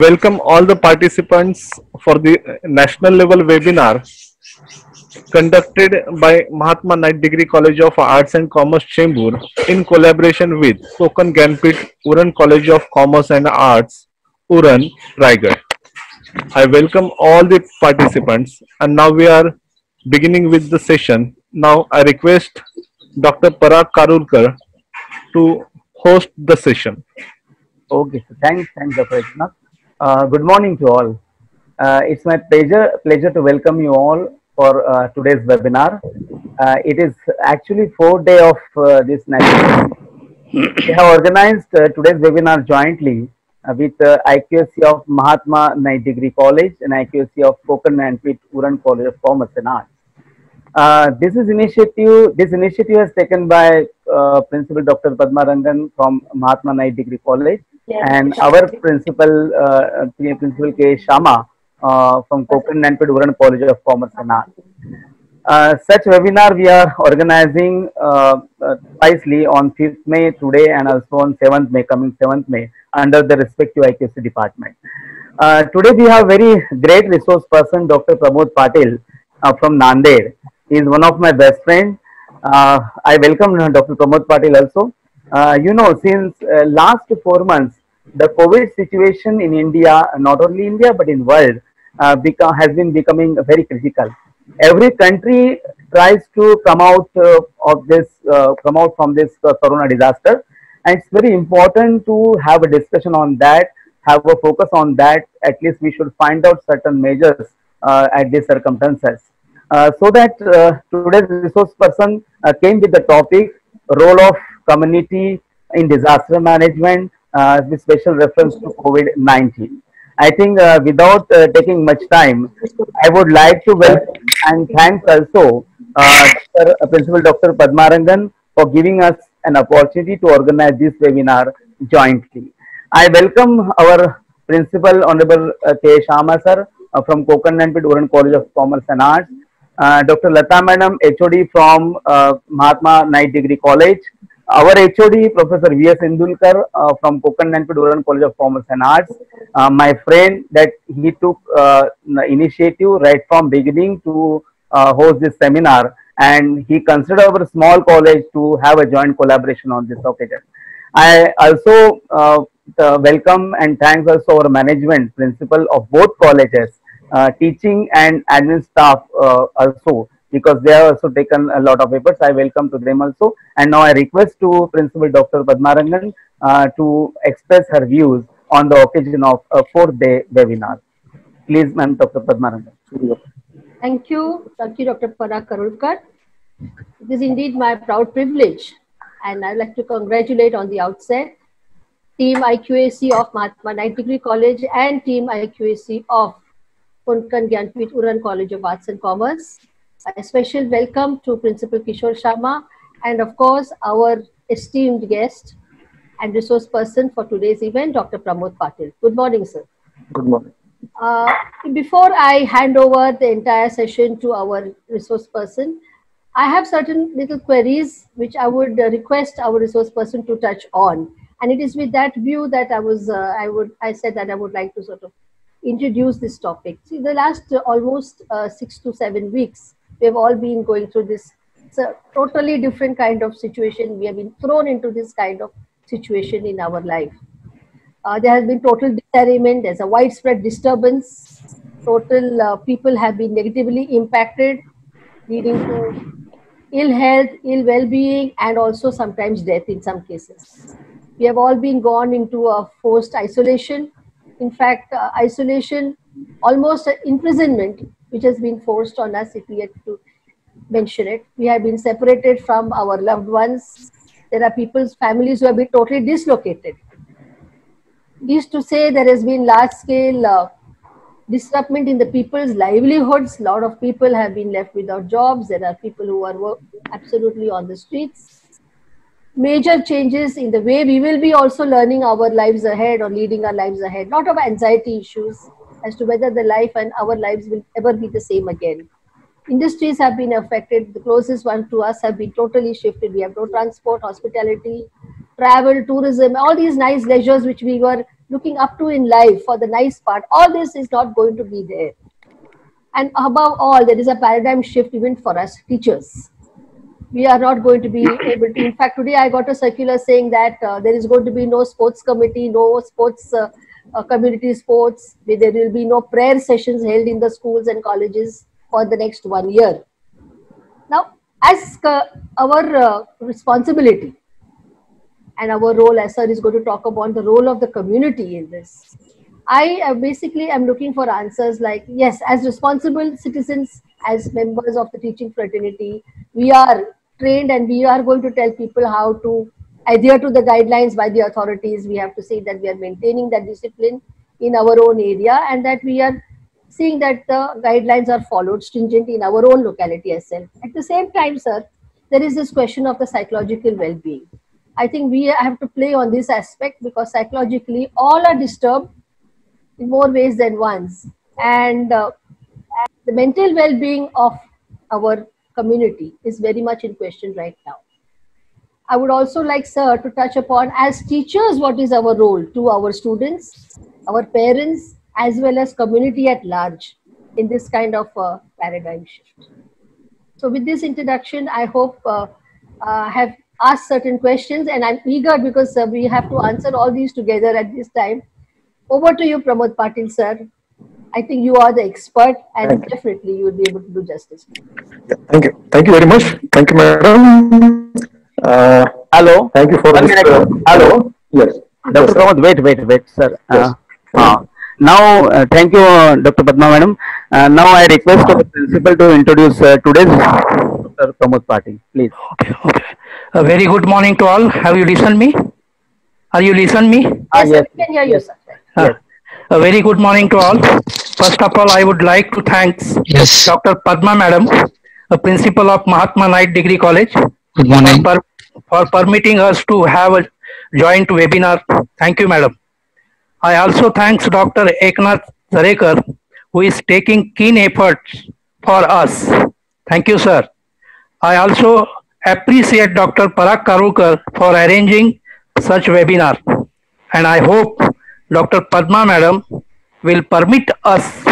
welcome all the participants for the uh, national level webinar conducted by Mahatma Night Degree College of Arts and Commerce Chembur in collaboration with Konkan Gyanpeeth Uran College of Commerce and Arts, Uran, Raigad. I welcome all the participants and now we are beginning with the session. Now I request Dr. Parag Karulkar to host the session. Okay, thanks, thanks, Dr. Uh, good morning to all. Uh, it's my pleasure pleasure to welcome you all for uh, today's webinar. Uh, it is actually fourth day of uh, this national. we have organized uh, today's webinar jointly with IQSC of Mahatma Night Degree College and IQSC of Konkan Gyanpeeth Uran College of Commerce and Arts. Uh, this is initiative. This initiative is taken by uh, Principal Dr. Padma Rangan from Mahatma Night Degree College and our principal, uh, Principal K. Sharma uh, from Konkan and Uran College of Commerce and Arts. Uh, such webinar we are organizing uh, uh, twicely on 5th May today and also on 7th May, coming 7th May under the respective IQC department. Uh, today we have very great resource person, Dr. Pramod Patil uh, from Nanded. He is one of my best friends. Uh, I welcome Dr. Pramod Patil also. Uh, you know, since uh, last four months, the COVID situation in India, not only India but in world, uh, has been becoming very critical. Every country tries to come out uh, of this, uh, come out from this Corona disaster, and it's very important to have a discussion on that, have a focus on that. At least we should find out certain measures at these circumstances. Uh, so that uh, today's resource person uh, came with the topic role of community in disaster management with special reference to COVID-19. I think uh, without uh, taking much time, I would like to welcome and thank also uh, Dr. Principal Dr. Padmarangan for giving us an opportunity to organize this webinar jointly. I welcome our Principal Honorable K. Sir from Pitt College of Commerce and Arts, uh, Dr. Lata Madam, HOD from uh, Mahatma Night Degree College, our HOD, Professor V.S. Indulkar uh, from and Uran College of Commerce and Arts, uh, my friend that he took uh, initiative right from beginning to host this seminar and he considered our small college to have a joint collaboration on this occasion. I also welcome and thanks also our management principal of both colleges, teaching and admin staff uh, also because they have also taken a lot of efforts. I welcome to them also. And now I request to Principal Dr. Padmarangan uh, to express her views on the occasion of a fourth day webinar. Please, ma'am, Dr. Padmarangan. Thank you. Thank you, Dr. Parag Karulkar. It is indeed my proud privilege, and I'd like to congratulate on the outset Team IQAC of Mahatma Night Degree College and Team IQAC of Konkan Gyanpeeth Uran College of Arts and Commerce. A special welcome to Principal Kishore Sharma and, of course, our esteemed guest and resource person for today's event, Dr. Pramod Patil. Good morning, sir. Good morning. Uh, before I hand over the entire session to our resource person, I have certain little queries which I would request our resource person to touch on. And it is with that view that I was, uh, I would, I said that I would like to sort of introduce this topic. See, the last uh, almost uh, six to seven weeks, we have all been going through this. It's a totally different kind of situation. We have been thrown into this kind of situation in our life. Uh, there has been total disarrayment, there's a widespread disturbance, total uh, people have been negatively impacted, leading to ill health, ill well being, and also sometimes death in some cases. We have all been gone into a forced isolation. In fact, uh, isolation, almost imprisonment, which has been forced on us, if we had to mention it. We have been separated from our loved ones. There are people's families who have been totally dislocated used to say there has been large scale uh, disruption in the people's livelihoods. A lot of people have been left without jobs. There are people who are absolutely on the streets. Major changes in the way we will be also learning our lives ahead or leading our lives ahead. Lot of anxiety issues as to whether the life and our lives will ever be the same again. Industries have been affected. The closest one to us have been totally shifted. We have no transport, hospitality, travel, tourism, all these nice leisures which we were looking up to in life for the nice part, all this is not going to be there. And above all, there is a paradigm shift even for us teachers. We are not going to be able to. In fact, today I got a circular saying that uh, there is going to be no sports committee, no sports, uh, uh, community sports, there will be no prayer sessions held in the schools and colleges for the next one year. Now, as uh, our uh, responsibility and our role, as sir is going to talk about the role of the community in this, I uh, basically am looking for answers like yes, as responsible citizens, as members of the teaching fraternity, we are trained and we are going to tell people how to adhere to the guidelines by the authorities. We have to say that we are maintaining that discipline in our own area and that we are seeing that the guidelines are followed stringent in our own locality as well. At the same time, sir, there is this question of the psychological well-being. I think we have to play on this aspect because psychologically all are disturbed in more ways than once. And uh, the mental well-being of our community is very much in question right now. I would also like, sir, to touch upon as teachers, what is our role to our students, our parents, as well as community at large in this kind of uh, paradigm shift. So with this introduction, I hope uh, uh, have asked certain questions and I'm eager because uh, we have to answer all these together at this time. Over to you, Pramod Patil, sir. I think you are the expert and Thank definitely you will be able to do justice. Yeah, thank you. Thank you very much. Thank you, madam. Uh, Hello. thank you for One this. uh, Hello. Yes. Dr. Yes. Pramod, wait, wait, wait, sir. Yes. Uh, uh, now, uh, thank you, uh, Dr. Padma Madam. Uh, now I request the principal to introduce uh, today's Dr. Pramod Patil, please. Okay, okay. A very good morning to all. Have you listened me? Are you listen me? Yes, sir, yes, we can hear you, yes. sir. Uh, a very good morning to all. First of all, I would like to thank Yes. Dr. Padma Madam, a principal of Mahatma Night Degree College, Good morning. for, for permitting us to have a joint webinar. Thank you, Madam. I also thanks Dr. Eknath Zarekar, who is taking keen efforts for us. Thank you, sir. I also appreciate Dr. Parag Karulkar for arranging such webinar. And I hope Dr. Padma Madam will permit us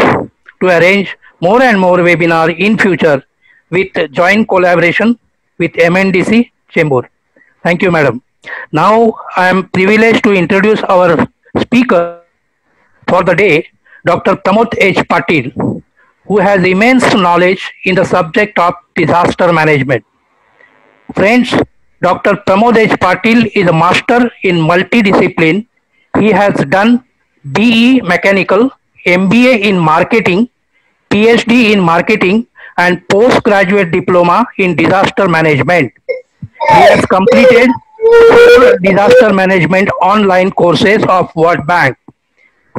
to arrange more and more webinar in future with joint collaboration with MNDC Chembur. Thank you, Madam. Now I am privileged to introduce our speaker for the day, Dr. Pramod H. Patil, who has immense knowledge in the subject of disaster management. Friends, Dr. Pramod H. Patil is a master in multidiscipline. He has done BE Mechanical, MBA in Marketing, PhD in Marketing, and postgraduate diploma in disaster management. He has completed disaster management online courses of World Bank.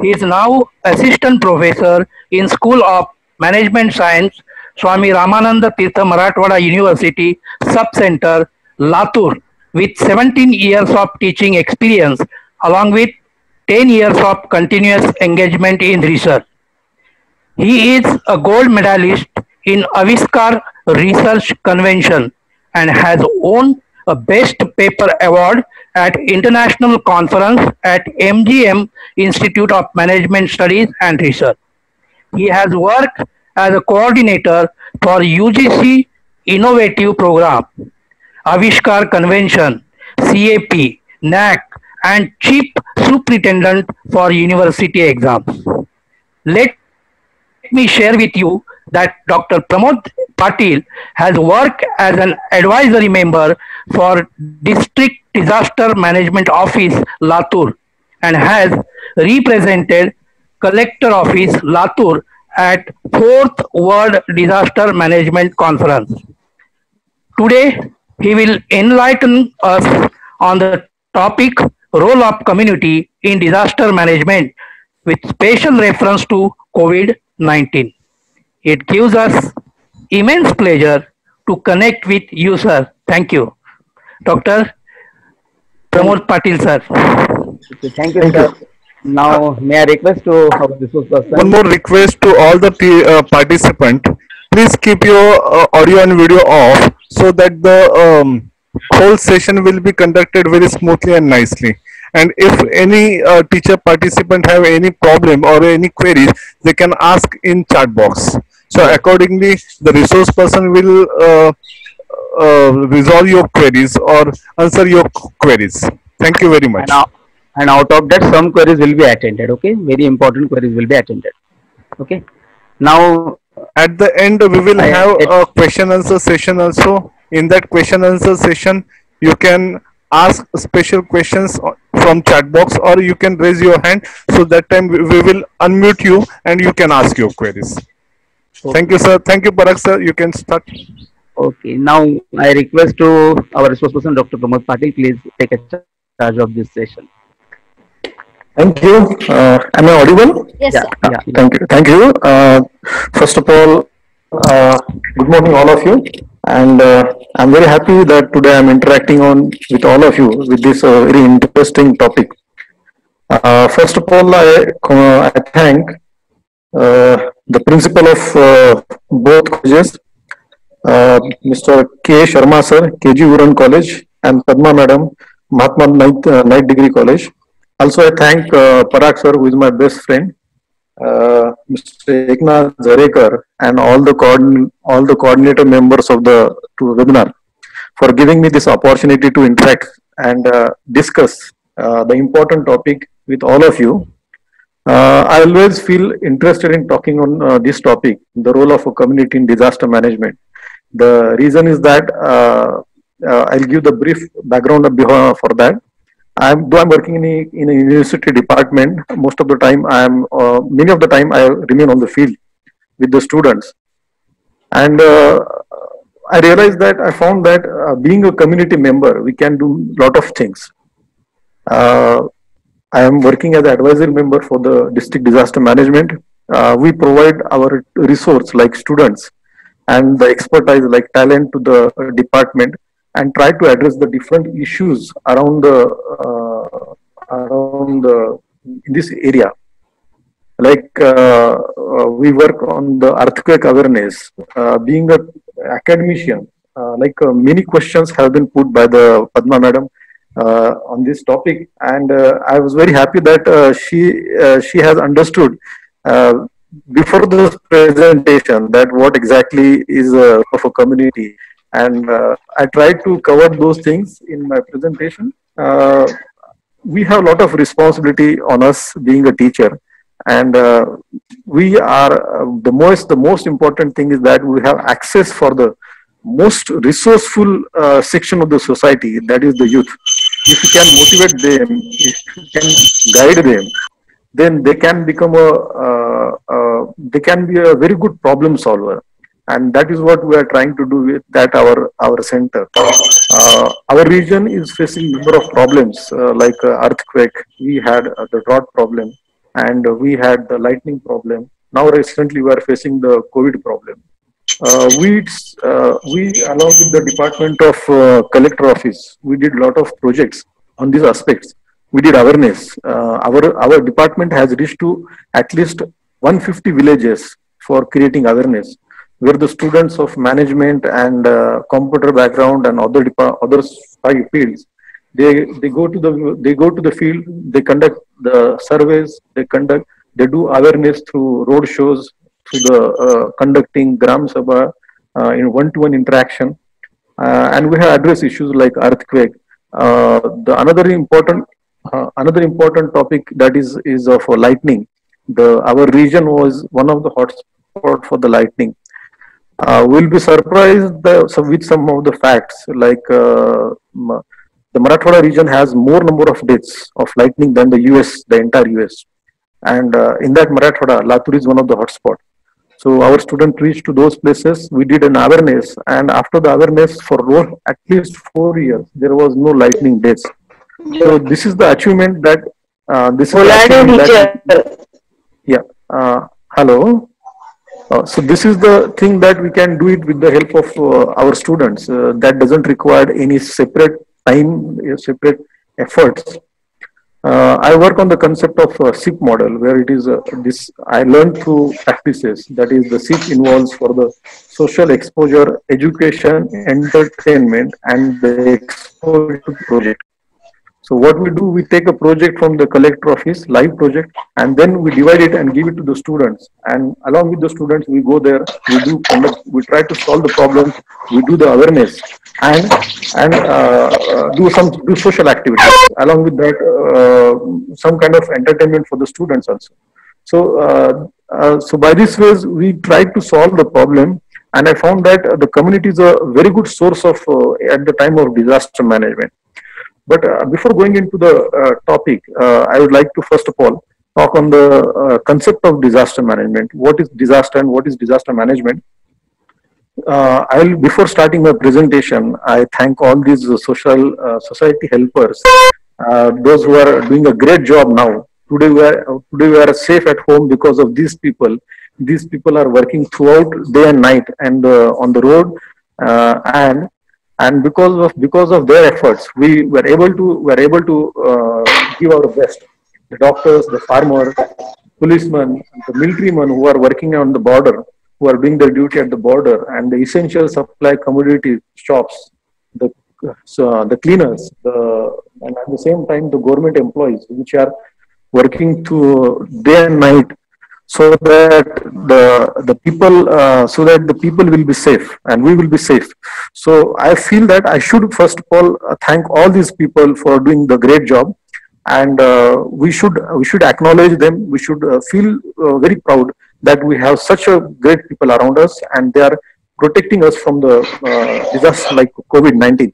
He is now assistant professor in School of Management Science, Swami Ramananda Tirtha Marathwada University Sub-Center, Latur, with 17 years of teaching experience, along with 10 years of continuous engagement in research. He is a gold medalist in Avishkar Research Convention and has won a Best Paper Award at International Conference at MGM Institute of Management Studies and Research. He has worked as a coordinator for UGC Innovative Program, Avishkar Convention, CAP, NAAC, and Chief Superintendent for University Exams. Let me share with you that Dr. Pramod Patil has worked as an advisory member for District Disaster Management Office Latur and has represented Collector Office Latur at 4th World Disaster Management Conference. Today, he will enlighten us on the topic role of community in disaster management with special reference to COVID-19. It gives us immense pleasure to connect with you, sir. Thank you. Dr. Pramod Patil, sir. Okay, thank you, Thank sir. Now, may I request to our resource person? One more request to all the t- uh, participant. Please keep your uh, audio and video off so that the um, whole session will be conducted very smoothly and nicely. and if any uh, teacher participant have any problem or any queries they can ask in chat box so accordingly the resource person will uh, uh, resolve your queries or answer your queries thank you very much And, out- and out of that, some queries will be attended. Okay, very important queries will be attended. Okay. Now, at the end we will have a question answer session also in that question answer session you can ask special questions from chat box or you can raise your hand so that time we we will unmute you and you can ask your queries thank you sir thank you Parag sir you can start okay. Now I request to our resource person, Dr. Pramod Patil, please take a charge of this session. Thank you. Uh, am I audible? Yes, Yeah, sir. yeah. Thank you. Thank you. Uh, first of all, uh, good morning, all of you. And uh, I'm very happy that today I'm interacting on with all of you with this uh, very interesting topic. Uh, first of all, I, uh, I thank uh, the principal of uh, both colleges, Mr. K. Sharma sir, KG Uran College, and Padma Madam, Mahatma Night, Night Degree College. Also, I thank Parag sir, who is my best friend, uh, Mr. Eknath Zarekar, and all the all the coordinator members of the webinar for giving me this opportunity to interact and uh, discuss uh, the important topic with all of you. Uh, I always feel interested in talking on uh, this topic, the role of a community in disaster management. The reason is that I'll give the brief background for that. I'm though I'm working in a, in a university department. Most of the time, I'm uh, many of the time I remain on the field with the students, and uh, I realized that I found that uh, being a community member, we can do a lot of things. Uh, I am working as an advisory member for the district disaster management. Uh, we provide our resource like students and the expertise like talent to the department and try to address the different issues around the uh, around the in this area. Like uh, uh, we work on the earthquake awareness. Uh, being a academician uh, like many questions have been put by the padma madam uh, on this topic. And uh, i was very happy that uh, she she has understood before the presentation that what exactly is of a community and uh, i tried to cover those things in my presentation. Uh, we have a lot of responsibility on us being a teacher. And uh, we are uh, the most the most important thing is that we have access for the most resourceful uh, section of the society that is the youth. If you can motivate them if you can guide them then they can become a uh, they can be a very good problem solver and that is what we are trying to do with that our our center. Uh, our region is facing number of problems uh, like uh, earthquake. We had uh, the drought problem and we had the lightning problem. Now recently we are facing the covid problem. Uh, we uh, we along with the department of collector office we did a lot of projects on these aspects. We did awareness. Our our department has reached to at least 150 villages for creating awareness where the students of management and uh, computer background and other other fields. They they go to the they go to the field they conduct the surveys they conduct they do awareness through road shows through the uh, conducting gram sabha uh, in one to one interaction. Uh, and we have addressed issues like earthquake. Uh, the another important uh, another important topic that is is of lightning. The our region was one of the hotspot for the lightning uh, we'll be surprised the, with some of the facts like uh, the Marathwada region has more number of deaths of lightning than the US, the entire US. And uh, in that Marathwada, Latur is one of the hotspot. So our student reached to those places. We did an awareness, and after the awareness for at least four years, there was no lightning deaths. So this is the achievement that uh, this is the achievement that, yeah. Uh, hello. Uh, so this is the thing that we can do it with the help of uh, our students. Uh, that doesn't require any separate time, uh, separate efforts. Uh, I work on the concept of SIP model, where it is this I learned through practices. That is, the SIP involves for the social exposure, education, entertainment, and the exposure project. So what we do, we take a project from the collector office, live project, and then we divide it and give it to the students. And along with the students, we go there, we do we try to solve the problems, we do the awareness, and and uh, uh, do some do social activities. Along with that, uh, some kind of entertainment for the students also. So uh, uh, so by this ways, we try to solve the problem and I found that the community is a very good source of uh, at the time of disaster management. But uh, before going into the uh, topic, uh, I would like to first of all talk on the uh, concept of disaster management. What is disaster and what is disaster management? I'll before starting my presentation, I thank all these social society helpers, those who are doing a great job now. Today we are today we are safe at home because of these people these people are working throughout day and night and uh, on the road uh, and and because of because of their efforts we were able to were able to uh, give our best. The doctors the farmer policemen the militarymen who are working on the border who are doing their duty at the border and the essential supply commodity shops the so the cleaners the and at the same time the government employees which are working to day and night so that the the people uh, so that the people will be safe and we will be safe. So i feel that i should first of all uh, thank all these people for doing the great job and uh, we should we should acknowledge them. We should uh, feel uh, very proud that we have such a great people around us and they are protecting us from the uh, disaster like covid-19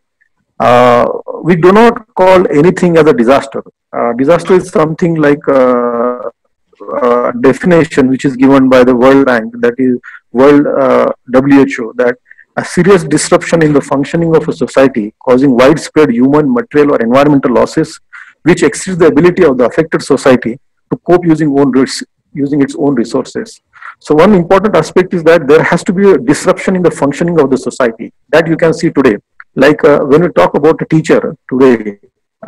we do not call anything as a disaster. Disaster is something like uh, definition which is given by the World Bank, that is World uh, WHO, that a serious disruption in the functioning of a society causing widespread human, material, or environmental losses which exceeds the ability of the affected society to cope using own using its own resources. So one important aspect is that there has to be a disruption in the functioning of the society that you can see today. Like uh, when we talk about a teacher today,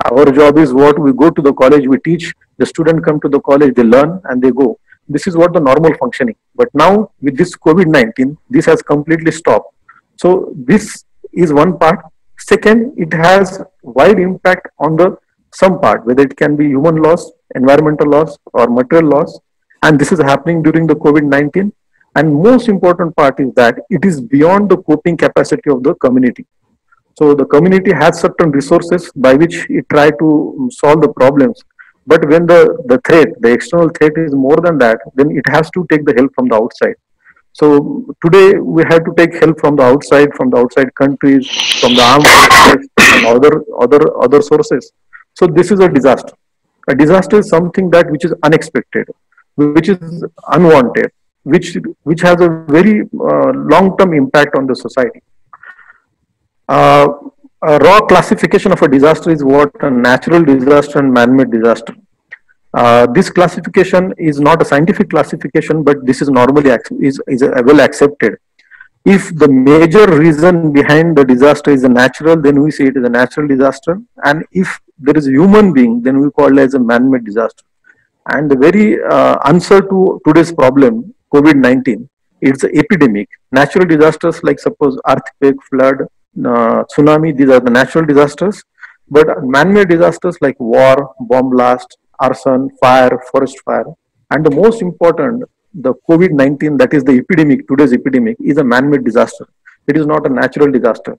our job is what we go to the college, we teach, the student come to the college, they learn and they go. This is what the normal functioning. But now with this COVID-19, this has completely stopped. So this is one part. Second, it has wide impact on the some part, whether it can be human loss, environmental loss, or material loss. And this is happening during the COVID-19. And most important part is that it is beyond the coping capacity of the community. So the community has certain resources by which it try to solve the problems. But when the, the threat, the external threat is more than that, then it has to take the help from the outside. So today we have to take help from the outside, from the outside countries, from the armed forces, and other other other sources. So this is a disaster. A disaster is something that which is unexpected, which is unwanted, which which has a very uh, long-term impact on the society. Uh, a raw classification of a disaster is what a natural disaster and man-made disaster. Uh, this classification is not a scientific classification, but this is normally is, is well accepted. If the major reason behind the disaster is a natural, then we say it is a natural disaster. And if there is a human being, then we call it as a man-made disaster. And the very uh, answer to today's problem, COVID-19, it's an epidemic. Natural disasters like suppose earthquake, flood, Uh, tsunami, these are the natural disasters. But man-made disasters like war, bomb blast, arson, fire, forest fire, and the most important, the COVID-19, that is the epidemic, today's epidemic, is a man-made disaster. It is not a natural disaster.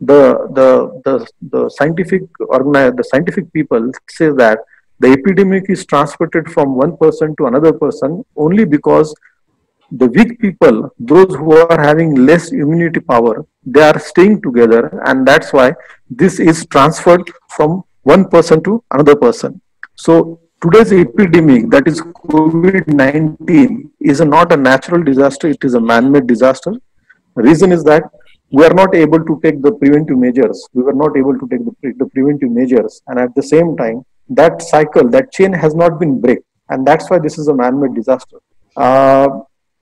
The, the, the, the scientific organize, the scientific people say that the epidemic is transmitted from one person to another person only because the weak people, those who are having less immunity power, they are staying together, and that's why this is transferred from one person to another person. So today's epidemic, that is COVID-19, is not a natural disaster; it is a man-made disaster. The reason is that we are not able to take the preventive measures. We were not able to take the, the preventive measures, and at the same time, that cycle, that chain has not been break, and that's why this is a man-made disaster. Uh,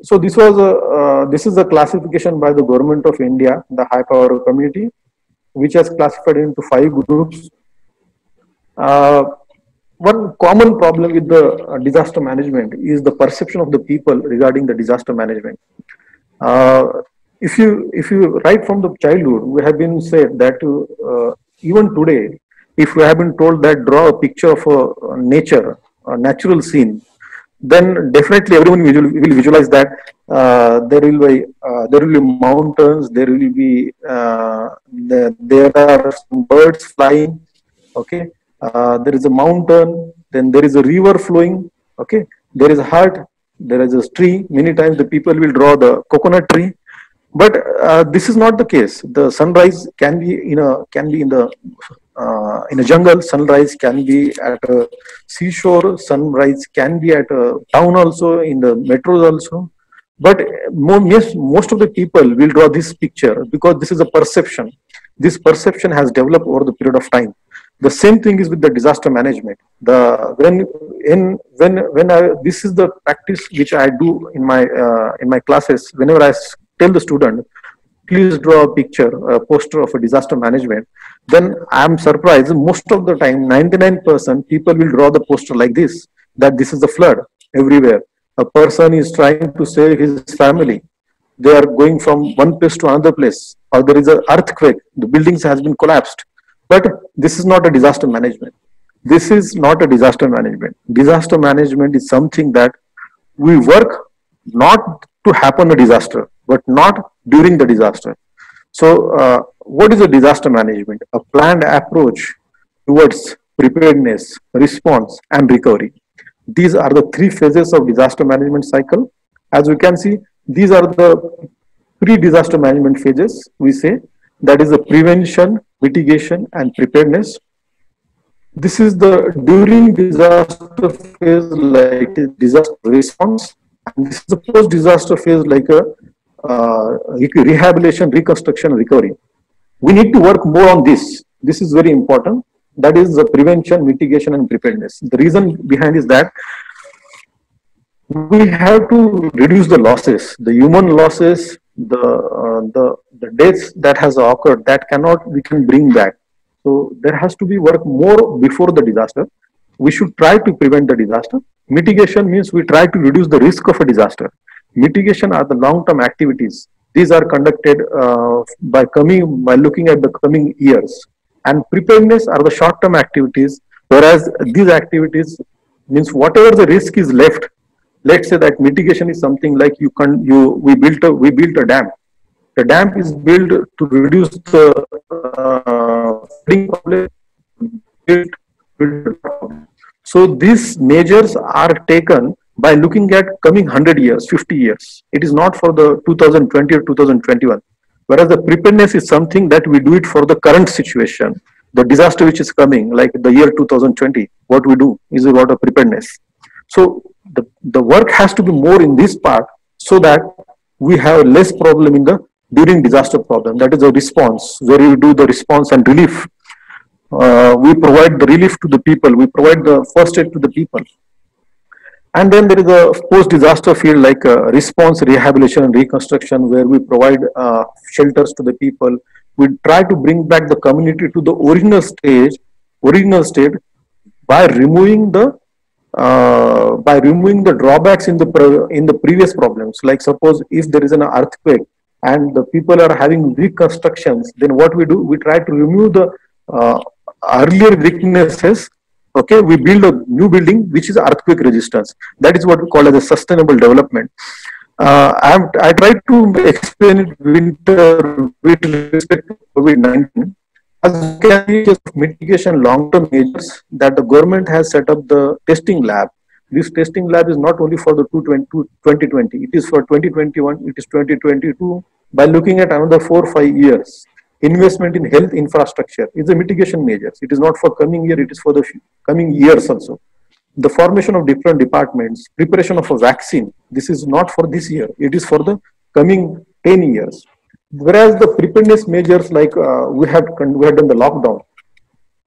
so this was a, uh, this is a classification by the government of India, the high power committee, which has classified into five groups. Uh, one common problem with the uh, disaster management is the perception of the people regarding the disaster management. Uh, if you if you right from the childhood, we have been said that uh, even today, if we have been told that draw a picture of a nature, a natural scene, then definitely everyone will, will visualize that uh, there will be uh, there will be mountains, there will be uh, the, there are birds flying. Okay, uh, there is a mountain, then there is a river flowing. Okay, there is a hut, there is a tree. Many times the people will draw the coconut tree, but uh, this is not the case. The sunrise can be in a can be in the uh, in a jungle. Sunrise can be at a seashore. Sunrise can be at a town also in the metros also. But most, most of the people will draw this picture because this is a perception. This perception has developed over the period of time. The same thing is with the disaster management. The when in when when I this is the practice which I do in my uh, in my classes. Whenever I tell the student, please draw a picture, a poster of a disaster management, then I'm surprised. Most of the time, 99% people will draw the poster like this, that this is a flood everywhere. A person is trying to save his family. They are going from one place to another place, or there is an earthquake, the buildings has been collapsed. But this is not a disaster management. This is not a disaster management. Disaster management is something that we work not to happen a disaster, but not during the disaster. So, uh, what is a disaster management? A planned approach towards preparedness, response, and recovery. These are the three phases of disaster management cycle. As we can see, these are the pre-disaster management phases. We say that is the prevention, mitigation, and preparedness. This is the during disaster phase like disaster response, and this is the post-disaster phase like a uh, rehabilitation, reconstruction, recovery. We need to work more on this. This is very important. That is the prevention, mitigation, and preparedness. The reason behind is that we have to reduce the losses, the human losses, the uh, the the deaths that has occurred that cannot we can bring back. So there has to be work more before the disaster. We should try to prevent the disaster. Mitigation means we try to reduce the risk of a disaster. Mitigation are the long-term activities. These are conducted uh, by coming by looking at the coming years. And preparedness are the short-term activities, whereas these activities means whatever the risk is left. Let's say that mitigation is something like you can you we built a we built a dam. The dam is built to reduce the uh, so these measures are taken by looking at coming 100 years, 50 years. It is not for the 2020 or 2021. Whereas the preparedness is something that we do it for the current situation. The disaster which is coming, like the year 2020, what we do is about a preparedness. So the, the work has to be more in this part so that we have less problem in the during disaster problem. That is the response where we do the response and relief. Uh, we provide the relief to the people. We provide the first aid to the people. And then there is a post-disaster field like uh, response, rehabilitation, and reconstruction, where we provide uh, shelters to the people. We try to bring back the community to the original stage, original state, by removing the uh, by removing the drawbacks in the in the previous problems. Like suppose if there is an earthquake and the people are having reconstructions, then what we do? We try to remove the uh, earlier weaknesses okay we build a new building which is earthquake resistance. That is what we call as a sustainable development. Uh, I, I tried to explain it winter with respect to covid-19 as can mitigation long-term measures that the government has set up the testing lab. This testing lab is not only for the 2020 it is for 2021 it is 2022 by looking at another four five years investment in health infrastructure is a mitigation measures. It is not for coming year, it is for the coming years also. The formation of different departments, preparation of a vaccine, this is not for this year, it is for the coming 10 years. Whereas the preparedness measures like uh, we, have, we have done the lockdown,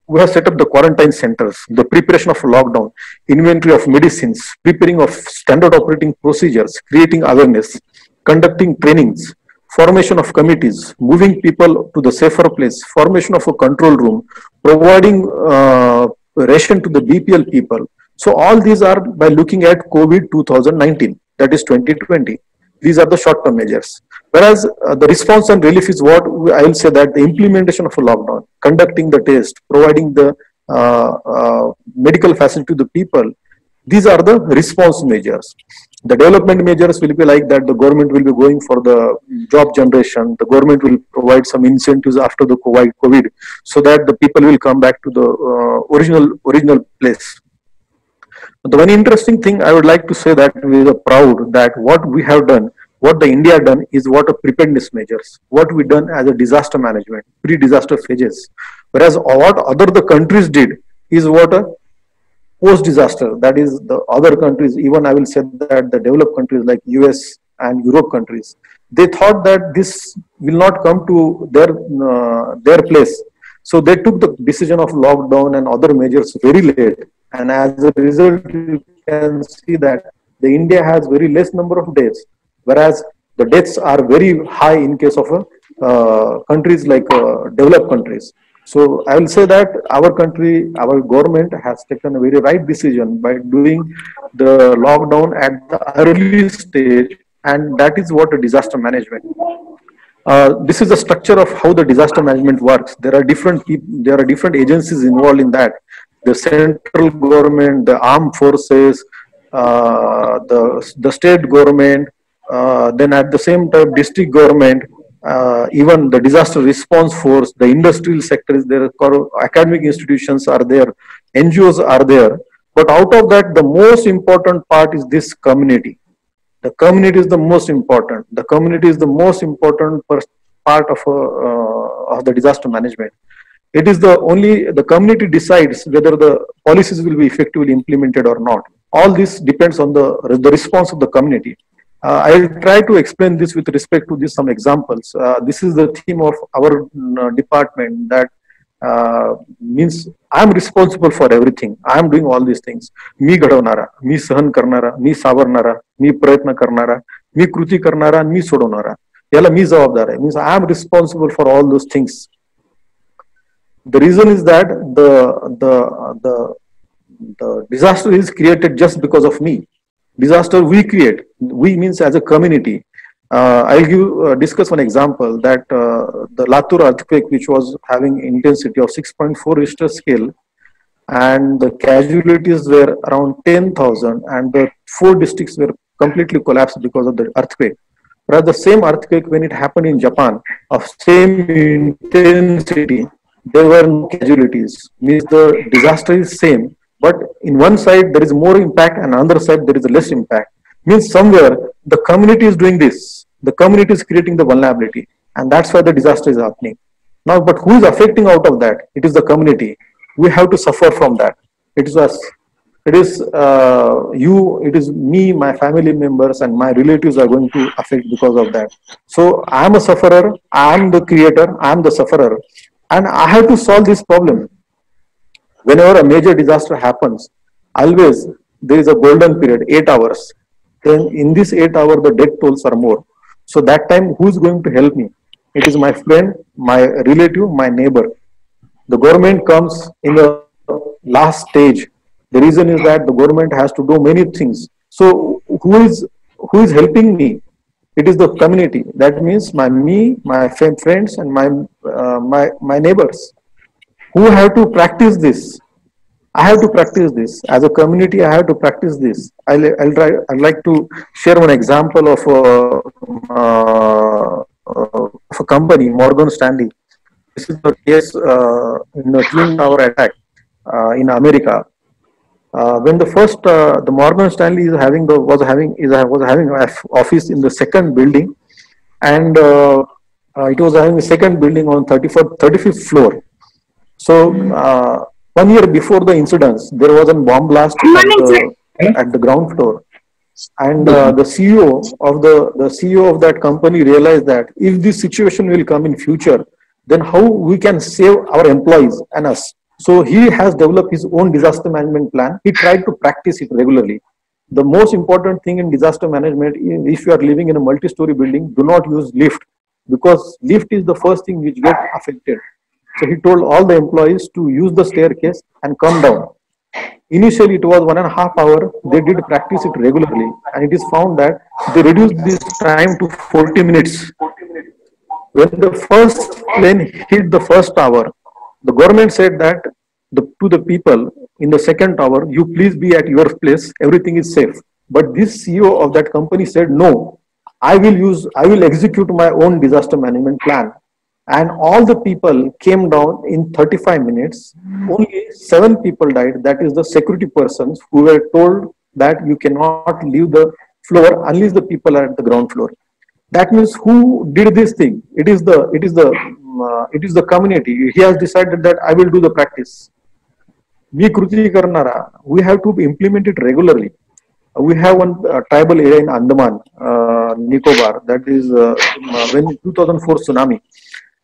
we have set up the quarantine centers, the preparation of lockdown, inventory of medicines, preparing of standard operating procedures, creating awareness, conducting trainings, formation of committees, moving people to the safer place, formation of a control room, providing uh, ration to the BPL people. So all these are by looking at COVID 2019, that is 2020. These are the short-term measures. Whereas uh, the response and relief is what I will say that the implementation of a lockdown, conducting the test, providing the uh, uh, medical facility to the people, these are the response measures. The development measures will be like that the government will be going for the job generation, the government will provide some incentives after the COVID, so that the people will come back to the uh, original original place. The one interesting thing I would like to say that we are proud that what we have done, what the India done is what a preparedness measures, what we done as a disaster management, pre-disaster phases. Whereas what other the countries did is what a post-disaster, that is the other countries, even I will say that the developed countries like US and Europe countries, they thought that this will not come to their, uh, their place. So they took the decision of lockdown and other measures very late and as a result, you can see that the India has very less number of deaths, whereas the deaths are very high in case of uh, countries like uh, developed countries. So I will say that our country, our government has taken a very right decision by doing the lockdown at the early stage, and that is what a disaster management. Uh, this is the structure of how the disaster management works. There are different there are different agencies involved in that the central government, the armed forces, uh, the, the state government, uh, then at the same time district government, uh, even the disaster response force, the industrial sector is there, academic institutions are there, NGOs are there. But out of that, the most important part is this community. The community is the most important. The community is the most important part of, uh, of the disaster management it is the only the community decides whether the policies will be effectively implemented or not all this depends on the the response of the community uh, i will try to explain this with respect to this some examples uh, this is the theme of our uh, department that uh, means i am responsible for everything i am doing all these things मी घडवणारा मी सहन करणारा मी सावरणारा मी प्रयत्न करणारा मी कृती करणारा मी सोडवणारा याला मी जबाबदार आहे means I am responsible for all those things the reason is that the the the the disaster is created just because of me disaster we create. We means as a community. Uh, i'll give uh, discuss one example that uh, the latur earthquake which was having intensity of 6.4 richter scale and the casualties were around 10000 and the four districts were completely collapsed because of the earthquake. Whereas the same earthquake when it happened in japan of same intensity there were no casualties. Means the disaster is same, but in one side there is more impact and another side there is less impact. Means somewhere the community is doing this. The community is creating the vulnerability, and that's why the disaster is happening. Now, but who is affecting out of that? It is the community. We have to suffer from that. It is us. It is uh, you. It is me, my family members, and my relatives are going to affect because of that. So I am a sufferer. I am the creator. I am the sufferer and I have to solve this problem. Whenever a major disaster happens, always there is a golden period, eight hours. Then in this eight hours, the death tolls are more. So that time, who is going to help me? It is my friend, my relative, my neighbor. The government comes in the last stage. The reason is that the government has to do many things. So who is who is helping me? it is the community that means my me my friends and my uh, my my neighbors who have to practice this? I have to practice this. As a community i have to practice this. I'll i'll, try, I'd like to share one example of a, uh, of a company morgan stanley. This is the case uh, in the twin tower attack uh, in america. Uh, when the first uh, the Morgan Stanley is having the was having is was having an office in the second building, and uh, uh it was having a second building on 34th 35th floor. So uh, one year before the incidents, there was a bomb blast at the, at the ground floor, and uh, the CEO of the the CEO of that company realized that if this situation will come in future, then how we can save our employees and us so he has developed his own disaster management plan. He tried to practice it regularly. The most important thing in disaster management, if you are living in a multi-story building, do not use lift because lift is the first thing which get affected. So he told all the employees to use the staircase and come down. Initially, it was one and a half hour. They did practice it regularly, and it is found that they reduced this time to 40 minutes. When the first plane hit the first tower, the government said that the, to the people in the second tower, you please be at your place, everything is safe. But this CEO of that company said, no, I will use, I will execute my own disaster management plan and all the people came down in 35 minutes. Only seven people died. That is the security persons who were told that you cannot leave the floor unless the people are at the ground floor. That means who did this thing? It is the it is the mm, uh, it is the community. He has decided that i will do the practice. We kriti karnara we have to implement it regularly. We have one uh, tribal area in andaman uh, nicobar. That is uh, uh, when 2004 tsunami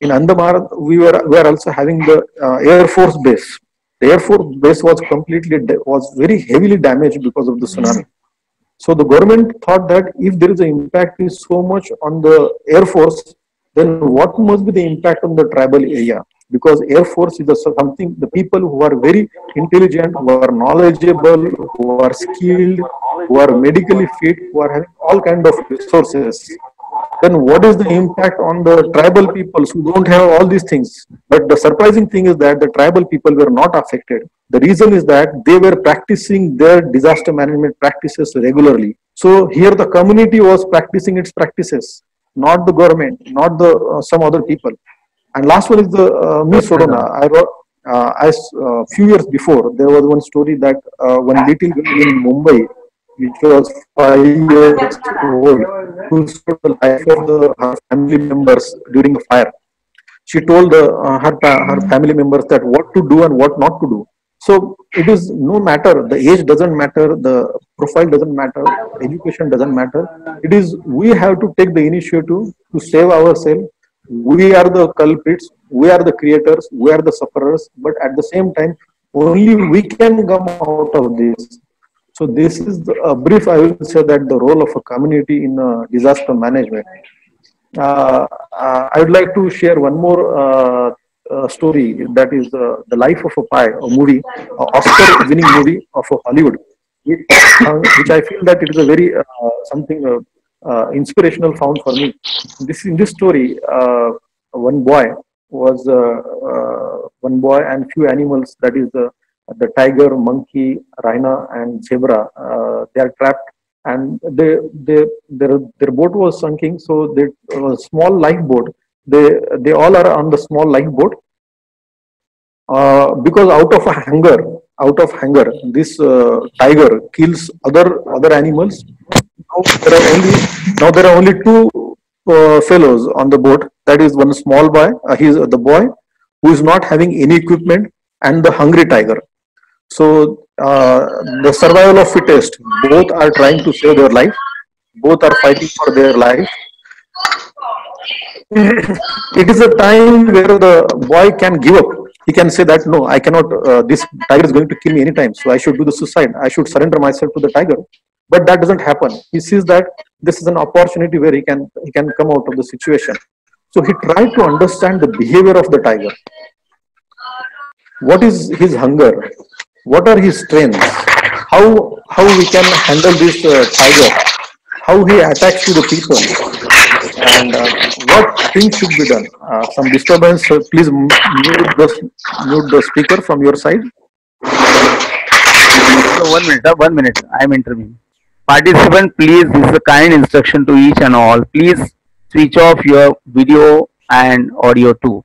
in Andaman, we were, we were also having the uh, Air Force base. The Air Force base was completely, was very heavily damaged because of the tsunami. So the government thought that if there is an impact is so much on the Air Force, then what must be the impact on the tribal area? Because Air Force is something, the people who are very intelligent, who are knowledgeable, who are skilled, who are medically fit, who are having all kind of resources then what is the impact on the tribal peoples who don't have all these things? But the surprising thing is that the tribal people were not affected. The reason is that they were practicing their disaster management practices regularly. So here the community was practicing its practices not the government not the uh, some other people. And last one is the uh, Sodona. I wrote uh, as a uh, few years before there was one story that uh, one little girl in Mumbai which was five years old, who saved the life of the, her family members during the fire. She told the, uh, her, her family members that what to do and what not to do. So it is no matter, the age doesn't matter, the profile doesn't matter, education doesn't matter. It is, we have to take the initiative to save ourselves. We are the culprits, we are the creators, we are the sufferers, but at the same time, only we can come out of this so this is the, a brief, I will say that the role of a community in uh, disaster management. Uh, uh, I would like to share one more uh, uh, story that is uh, The Life of a Pi, a movie, an Oscar winning movie of Hollywood, which, which, I feel that it is a very something inspirational found for me. This In this story, one boy was one boy and few animals that is the the tiger, monkey, rhino, and zebra. Uh, they are trapped, and they, they, their, their boat was sinking. So they a small lifeboat. They, they all are on the small lifeboat. Uh, because out of hunger, out of hunger, this uh, tiger kills other other animals. Now there are only now there are only two uh, fellows on the boat. That is one small boy. Uh, he's the boy who is not having any equipment, and the hungry tiger. So uh, the survival of fittest, both are trying to save their life, both are fighting for their life. it is a time where the boy can give up. He can say that no, I cannot. Uh, this tiger is going to kill me anytime, so I should do the suicide. I should surrender myself to the tiger. But that doesn't happen. He sees that this is an opportunity where he can he can come out of the situation. So he tried to understand the behavior of the tiger. What is his hunger? What are his strengths, how, how we can handle this uh, tiger, how he attacks to the people, and uh, what things should be done. Uh, some disturbance, please mute the, mute the speaker from your side. So one minute, one minute, I am interviewing. Participant, please, this is a kind instruction to each and all. Please switch off your video and audio too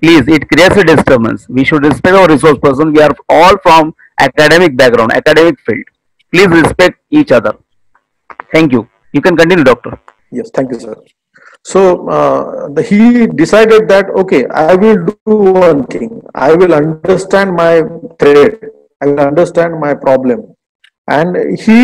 please it creates a disturbance. We should respect our resource person. We are all from academic background academic field. Please respect each other. Thank you. You can continue doctor. Yes thank you sir. So uh, the, he decided that okay i will do one thing. I will understand my threat. I will understand my problem. And he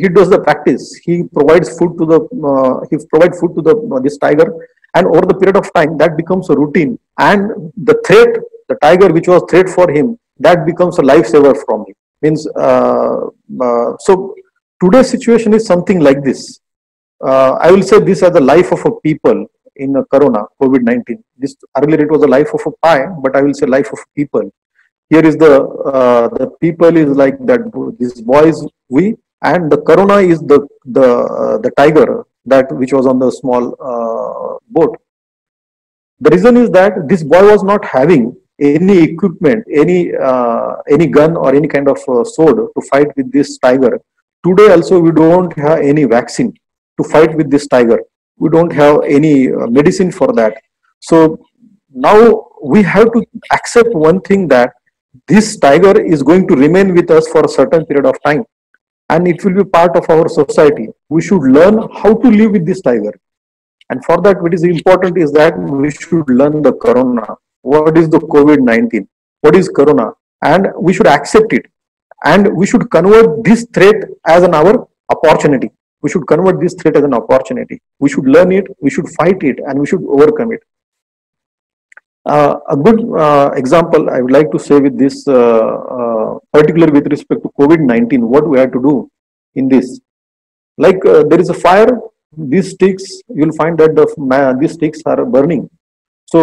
he does the practice. He provides food to the uh, he provides food to the uh, this tiger and over the period of time that becomes a routine. And the threat the tiger which was threat for him that becomes a lifesaver from him. Means uh, uh, so today's situation is something like this. Uh, i will say this as the life of a people in a corona covid-19 this earlier it was a life of a Pi but i will say life of people. Here is the uh, the people is like that these boys we and the corona is the the uh, the tiger that which was on the small uh, boat. The reason is that this boy was not having any equipment any uh, any gun or any kind of uh, sword to fight with this tiger. Today also we don't have any vaccine to fight with this tiger. We don't have any uh, medicine for that. So now we have to accept one thing that this tiger is going to remain with us for a certain period of time and it will be part of our society. We should learn how to live with this tiger. And for that, what is important is that we should learn the corona. What is the COVID-19? What is corona? And we should accept it. And we should convert this threat as an our opportunity. We should convert this threat as an opportunity. We should learn it, we should fight it, and we should overcome it. Uh, a good uh, example I would like to say with this, uh, uh particularly with respect to COVID-19, what we have to do in this. Like uh, there is a fire, these sticks, you will find that the these sticks are burning. So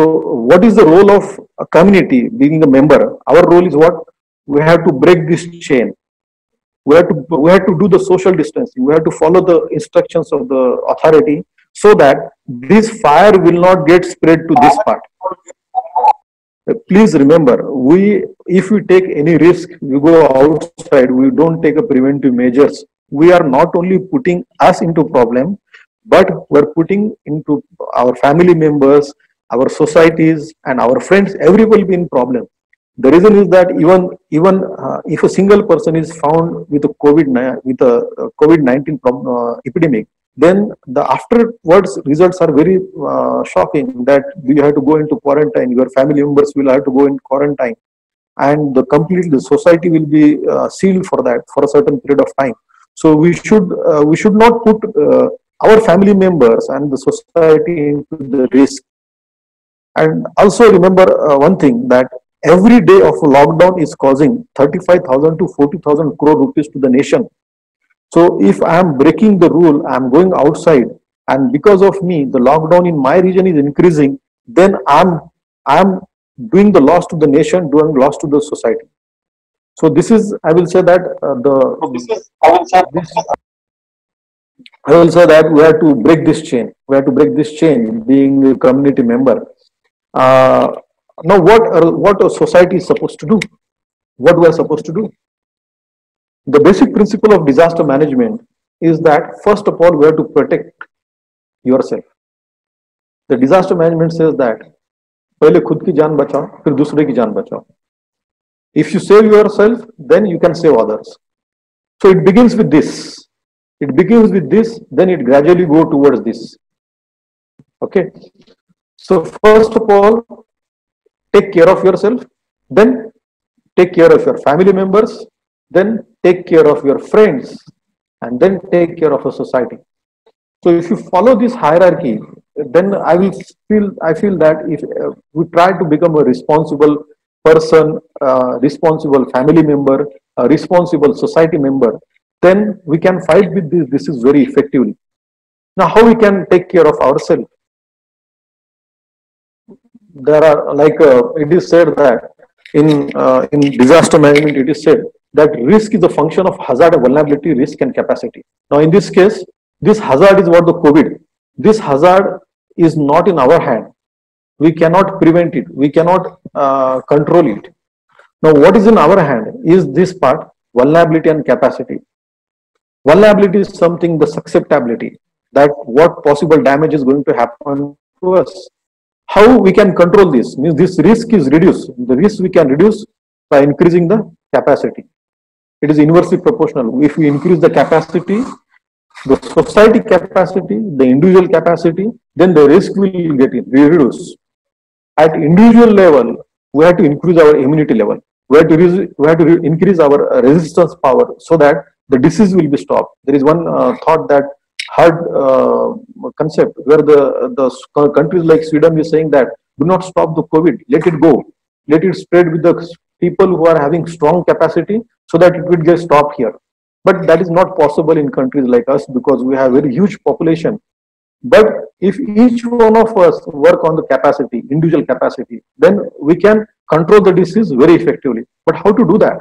what is the role of a community being a member? Our role is what? We have to break this chain. We have to we have to do the social distancing. We have to follow the instructions of the authority so that this fire will not get spread to this part please remember we if we take any risk we go outside we don't take a preventive measures. We are not only putting us into problem but we're putting into our family members our societies and our friends everyone will be in problem. The reason is that even even uh, if a single person is found with a covid with a covid 19 uh, epidemic then the afterwards results are very uh, shocking that you have to go into quarantine. Your family members will have to go in quarantine. And the complete the society will be uh, sealed for that for a certain period of time. So we should uh, we should not put uh, our family members and the society into the risk. And also remember uh, one thing that every day of lockdown is causing 35000 to 40000 crore rupees to the nation so if I am breaking the rule, I am going outside and because of me, the lockdown in my region is increasing, then I'm, I'm doing the loss to the nation, doing loss to the society. So this is, I will say that uh, the, this is, I will say this, I will say that we have to break this chain. We have to break this chain being a community member. Uh, now what, are, what a society is supposed to do? What we are supposed to do? The basic principle of disaster management is that first of all, we have to protect yourself. The disaster management says that पहले खुद की जान बचाओ फिर दूसरे की जान बचाओ if you save yourself then you can save others so it begins with this it begins with this then it gradually go towards this okay so first of all take care of yourself then take care of your family members then take care of your friends, and then take care of a society. So if you follow this hierarchy, then I will feel I feel that if uh, we try to become a responsible person, responsible family member, a responsible society member, then we can fight with this. This is very effectively. Now, how we can take care of ourselves? There are like uh, it is said that in uh, in disaster management, it is said that risk is a function of hazard, vulnerability, risk, and capacity. Now, in this case, this hazard is what the COVID. This hazard is not in our hand. We cannot prevent it. We cannot uh, control it. Now, what is in our hand is this part, vulnerability and capacity. Vulnerability is something, the susceptibility, that what possible damage is going to happen to us. How we can control this? Means this risk is reduced. The risk we can reduce by increasing the capacity it is inversely proportional. If we increase the capacity, the society capacity, the individual capacity, then the risk will get reduced. At individual level, we have to increase our immunity level. We have to, we have to increase our resistance power so that the disease will be stopped. There is one uh, thought that hard uh, concept where the, the countries like Sweden is saying that do not stop the COVID, let it go, let it spread with the people who are having strong capacity so that it would get stopped here. But that is not possible in countries like us because we have very huge population. But if each one of us work on the capacity, individual capacity, then we can control the disease very effectively. But how to do that?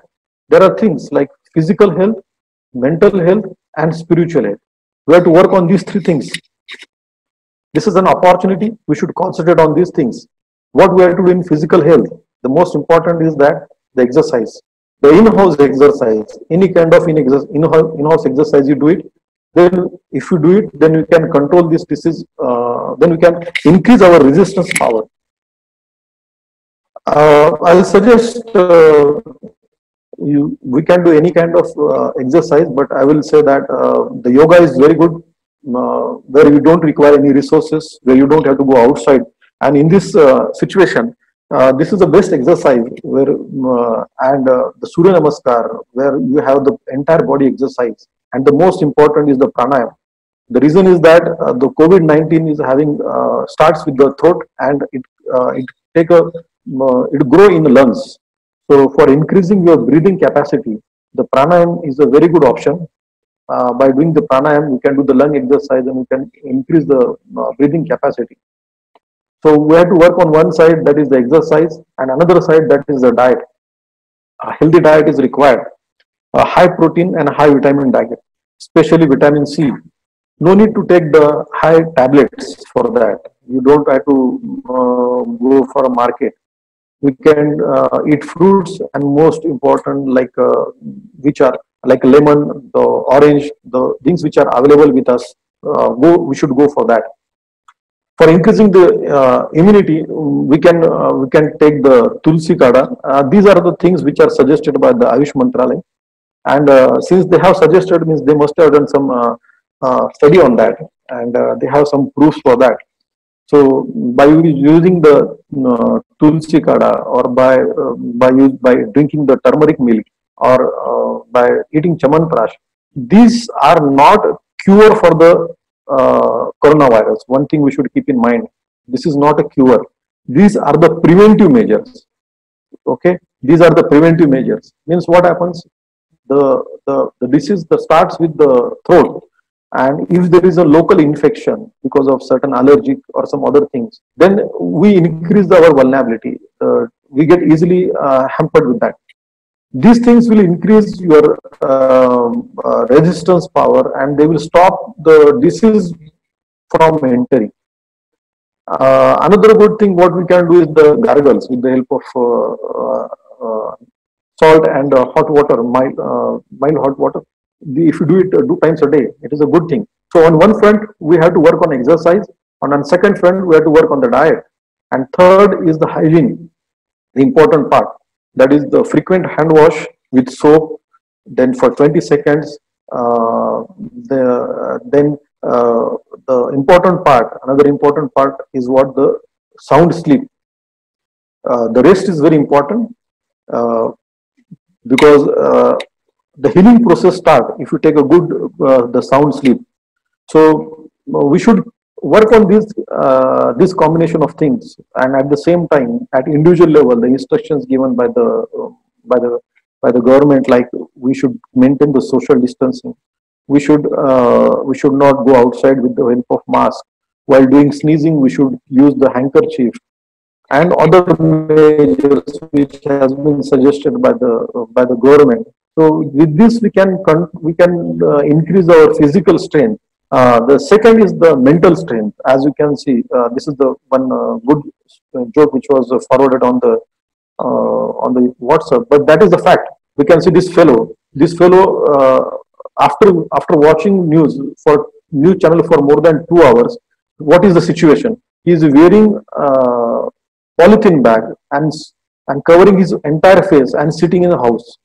There are things like physical health, mental health, and spiritual health. We have to work on these three things. This is an opportunity. We should concentrate on these things. What we have to do in physical health, the most important is that the exercise, the in-house exercise, any kind of in-house exercise you do it, then if you do it, then we can control this disease, uh, then we can increase our resistance power. Uh, I'll suggest uh, you we can do any kind of uh, exercise, but I will say that uh, the yoga is very good, uh, where you don't require any resources, where you don't have to go outside. And in this situation, Uh, this is the best exercise where uh, and uh, the Surya Namaskar, where you have the entire body exercise, and the most important is the pranayama. The reason is that the COVID-19 is having starts with the throat and it it take a it grow in the lungs so for increasing your breathing capacity, the pranayam is a very good option. Uh, by doing the pranayam, you can do the lung exercise and you can increase the uh, breathing capacity. So we have to work on one side that is the exercise and another side that is the diet. A healthy diet is required. A high protein and high vitamin diet, especially vitamin C. No need to take the high tablets for that. You don't have to uh, go for a market we can uh, eat fruits and most important like uh, which are like lemon the orange the things which are available with us uh, go we should go for that for increasing the uh, immunity we can uh, we can take the tulsi kada uh, these are the things which are suggested by the ayush mantralaya. And since they have suggested means they must have done some study on that. And they have some proofs for that. So by using the uh, tulsi kada or by uh, by by drinking the turmeric milk or uh, by eating chyawanprash these are not cure for the uh, coronavirus. One thing we should keep in mind: this is not a cure. These are the preventive measures. Okay, these are the preventive measures. Means what happens? The the the disease the starts with the throat and if there is a local infection because of certain allergic or some other things, then we increase our vulnerability. Uh, we get easily uh, hampered with that. These things will increase your uh, uh resistance power and they will stop the disease from entering. Uh, another good thing what we can do is the gargles with the help of uh, salt and hot water, mild, mild hot water if you do it uh, two times a day, it is a good thing. So on one front, we have to work on exercise. On on second front, we have to work on the diet. And third is the hygiene, the important part. That is the frequent hand wash with soap. Then for 20 seconds, uh, the then uh, the important part, another important part is what the sound sleep. Uh, the rest is very important uh, because uh, the healing process start if you take a good uh, the sound sleep so we should work on this uh, this combination of things? And at the same time at individual level the instructions given by the uh, by the by the government like we should maintain the social distancing. We should uh, we should not go outside with the help of mask. While doing sneezing we should use the handkerchief. And other measures which has been suggested by the by the government. So with this, we can we can uh, increase our physical strength. Uh, the second is the mental strength. As you can see, uh, this is the one uh, good uh, joke which was uh, forwarded on the on the WhatsApp. But that is the fact. We can see this fellow. This fellow, after after watching news for news channel for more than two hours, what is the situation? He is wearing polythene bag and and covering his entire face and sitting in the house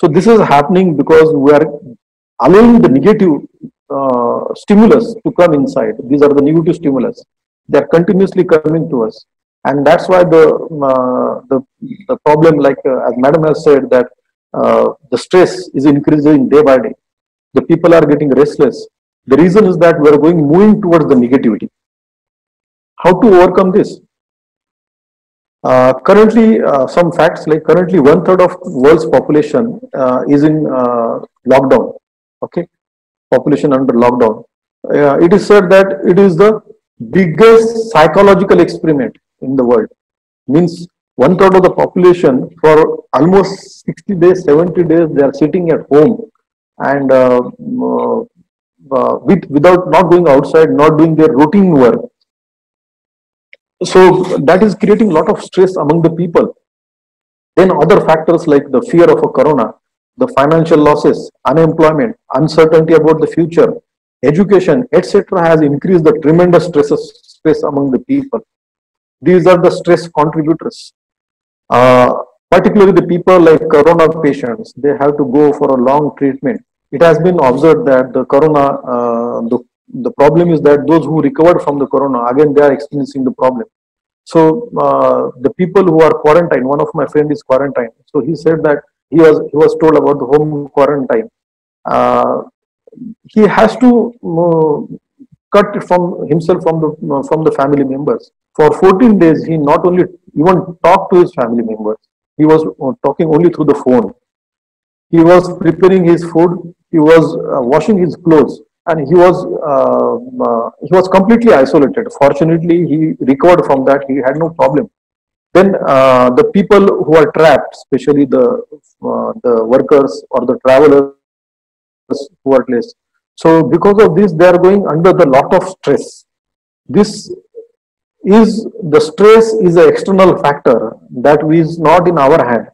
so this is happening because we are allowing the negative uh, stimulus to come inside. These are the negative stimulus. They are continuously coming to us. And that's why the, uh, the, the problem, like uh, as Madam has said, that uh, the stress is increasing day by day. The people are getting restless. The reason is that we are going moving towards the negativity. How to overcome this? Uh, currently, uh, some facts like currently one third of the world's population is in lockdown. Okay, population under lockdown. Uh, it is said that it is the biggest psychological experiment in the world. Means one third of the population for almost 60 days, 70 days, they are sitting at home and uh, uh, uh, with, without not going outside, not doing their routine work. So that is creating a lot of stress among the people. Then other factors like the fear of a corona, the financial losses, unemployment, uncertainty about the future, education, etc., has increased the tremendous stresses, stress among the people. These are the stress contributors. Uh, particularly the people like corona patients, they have to go for a long treatment. It has been observed that the corona, uh, the, the problem is that those who recovered from the corona, again, they are experiencing the problem. So uh, the people who are quarantined, one of my friend is quarantined. So he said that he was he was told about the home quarantine. Uh, he has to uh, cut from himself from the uh, from the family members. For 14 days, he not only even talked to his family members. He was uh, talking only through the phone. He was preparing his food. He was uh, washing his clothes, and he was uh, he was completely isolated. Fortunately, he recovered from that. He had no problem. Then uh, the people who are trapped, especially the uh, the workers or the travelers who are less. So because of this, they are going under the lot of stress. This is the stress is an external factor that is not in our hand.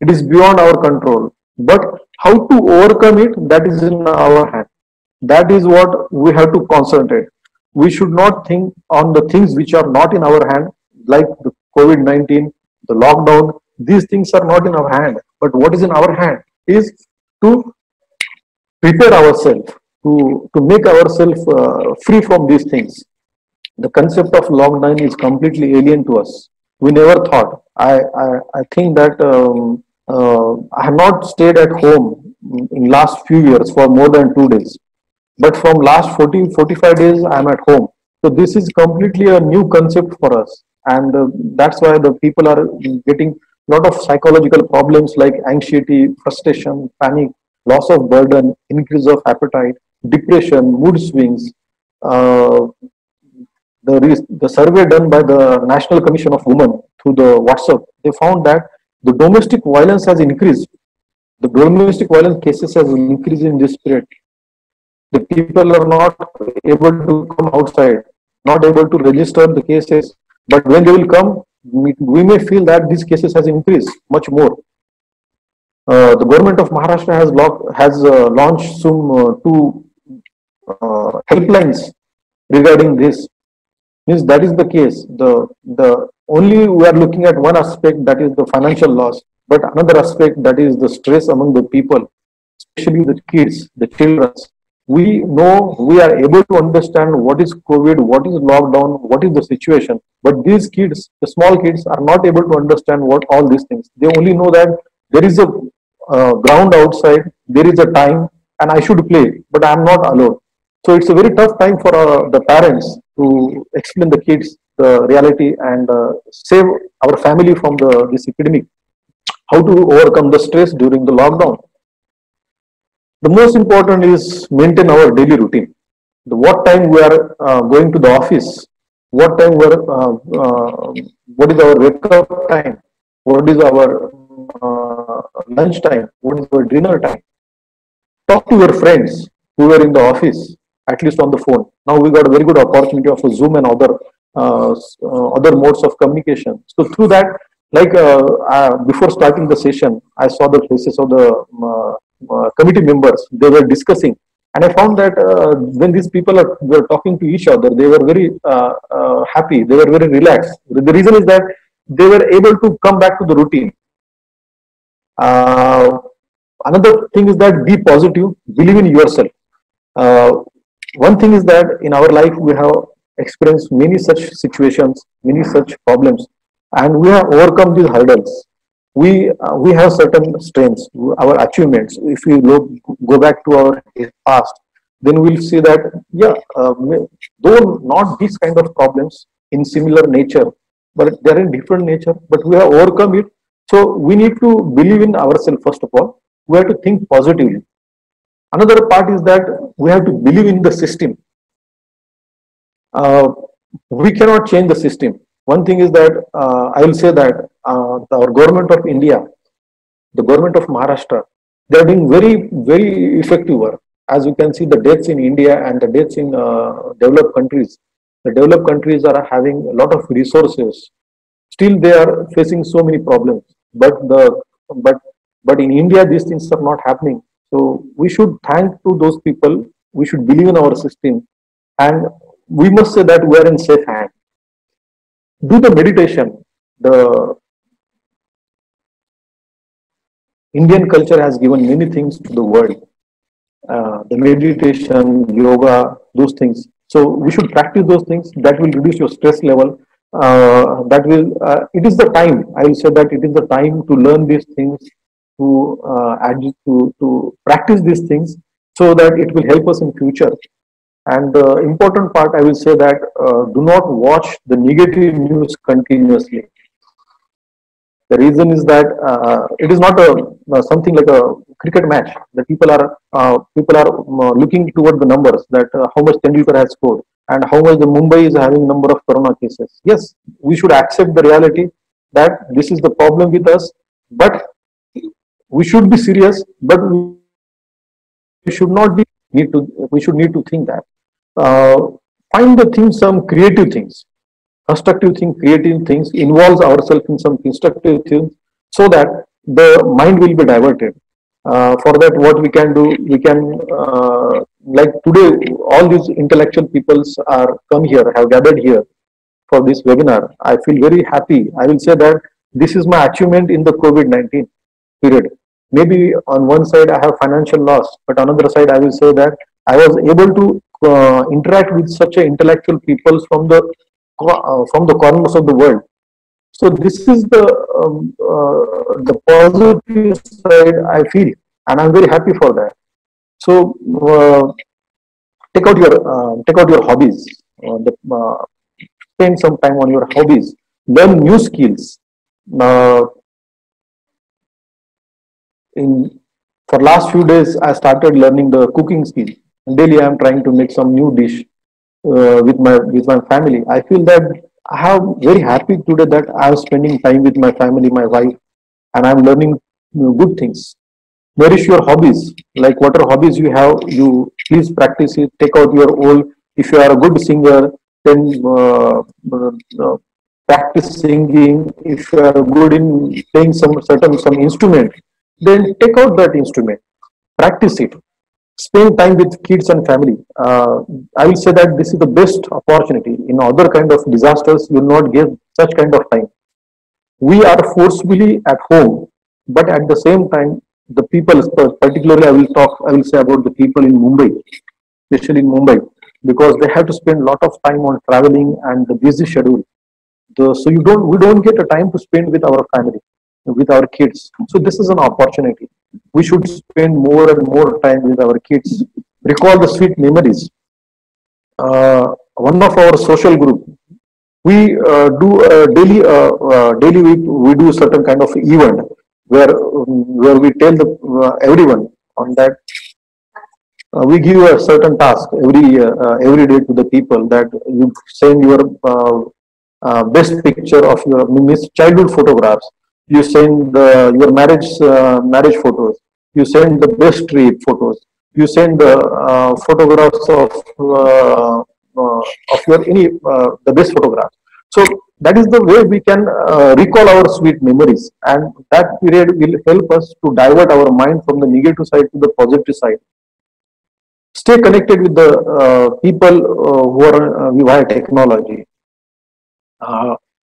It is beyond our control. But how to overcome it, that is in our hand. That is what we have to concentrate. We should not think on the things which are not in our hand, like the COVID-19, the lockdown. These things are not in our hand. But what is in our hand is to prepare ourselves to, to make ourselves uh, free from these things. The concept of lockdown is completely alien to us. We never thought. I, I, I think that um, uh, I have not stayed at home in last few years for more than two days. But from last 40, 45 days, I am at home. So this is completely a new concept for us. And uh, that's why the people are getting a lot of psychological problems like anxiety, frustration, panic, loss of burden, increase of appetite, depression, mood swings. Uh, the, the survey done by the National Commission of Women through the WhatsApp, they found that the domestic violence has increased. The domestic violence cases has increased in this period. The people are not able to come outside, not able to register the cases. But when they will come, we, may feel that these cases has increased much more. Uh, the government of Maharashtra has, has uh, launched some uh, two uh, helplines regarding this. Means that is the case. The the only we are looking at one aspect that is the financial loss, but another aspect that is the stress among the people, especially the kids, the children. We know we are able to understand what is COVID, what is lockdown, what is the situation. But these kids, the small kids, are not able to understand what all these things. They only know that there is a uh, ground outside, there is a time, and I should play, but I am not allowed. So it's a very tough time for uh, the parents to explain the kids the reality and uh, save our family from the this epidemic. How to overcome the stress during the lockdown. The most important is maintain our daily routine. The what time we are uh, going to the office, what time we are, uh, uh, what is our wake up time, what is our uh, lunch time, what is our dinner time. Talk to your friends who are in the office, at least on the phone. Now we got a very good opportunity of Zoom and other uh, uh, other modes of communication. So through that, like before starting the session, I saw the faces of the committee members. They were discussing and I found that uh, when these people are were talking to each other, they were very uh, uh, happy. They were very relaxed. The reason is that they were able to come back to the routine. Uh, another thing is that be positive, believe in yourself. Uh, one thing is that in our life we have experienced many such situations, many such problems, and we have overcome these hurdles. We uh, we have certain strengths, our achievements. If we look, go back to our past, then we'll see that yeah, uh, though not these kind of problems in similar nature, but they're in different nature, but we have overcome it so we need to believe in ourselves first of all. We have to think positively. Another part is that we have to believe in the system. Uh, we cannot change the system. One thing is that uh, I will say that uh, our government of India, the government of Maharashtra, they are doing very, very effective work. As you can see, the deaths in India and the deaths in uh, developed countries, the developed countries are having a lot of resources. Still, they are facing so many problems. But the but but in India, these things are not happening. So we should thank to those people. We should believe in our system, and we must say that we are in safe hand. Do the meditation. The Indian culture has given many things to the world. Uh, the meditation, yoga, those things. So we should practice those things. That will reduce your stress level. Uh, that will. Uh, it is the time. I will say that it is the time to learn these things, to uh, add, to to practice these things, so that it will help us in future. And the important part, I will say that uh, do not watch the negative news continuously. The reason is that uh, it is not a uh, something like a cricket match. The people are uh, people are uh, looking toward the numbers that uh, how much Tendulkar has scored and how much the Mumbai is having number of corona cases. Yes, we should accept the reality that this is the problem with us, but we should be serious. But we should not be need to we should need to think that uh, find the things, some creative things, constructive things, creative things, involves ourselves in some constructive things so that the mind will be diverted. Uh, for that, what we can do, we can, uh, like today, all these intellectual peoples are come here, have gathered here for this webinar. I feel very happy. I will say that this is my achievement in the COVID-19 period. Maybe on one side I have financial loss, but on another side I will say that I was able to uh, interact with such intellectual people from the uh, from the corners of the world. So this is the um, uh, the positive side I feel, and I'm very happy for that. So uh, take out your uh, take out your hobbies. Uh, the, spend some time on your hobbies. Learn new skills. in for last few days, I started learning the cooking skill daily i'm trying to make some new dish uh, with my with my family. I feel that I'm very happy today that i'm spending time with my family my wife and i'm learning good things. Nourish your hobbies. Like whatever hobbies you have you please practice it. Take out your old. if you are a good singer then uh, uh, practice singing. If you are good in playing some certain some instrument then take out that instrument. Practice it spend time with kids and family. Uh, I will say that this is the best opportunity. In other kind of disasters, you will not give such kind of time. We are forcibly at home, but at the same time, the people, particularly I will talk, I will say about the people in Mumbai, especially in Mumbai, because they have to spend a lot of time on traveling and the busy schedule. The, so you don't, we don't get a time to spend with our family, with our kids. So this is an opportunity we should spend more and more time with our kids, recall the sweet memories. Uh, one of our social group, we uh, do a daily, uh, uh daily we, we do certain kind of event where where we tell the, uh, everyone on that uh, we give a certain task every every day to the people that you send your best picture of your childhood photographs you send the, your marriage uh, marriage photos, you send the best trip photos, you send the uh, photographs of uh, uh of your any uh, the best photographs. So that is the way we can uh, recall our sweet memories, and that period will help us to divert our mind from the negative side to the positive side. Stay connected with the people who are via technology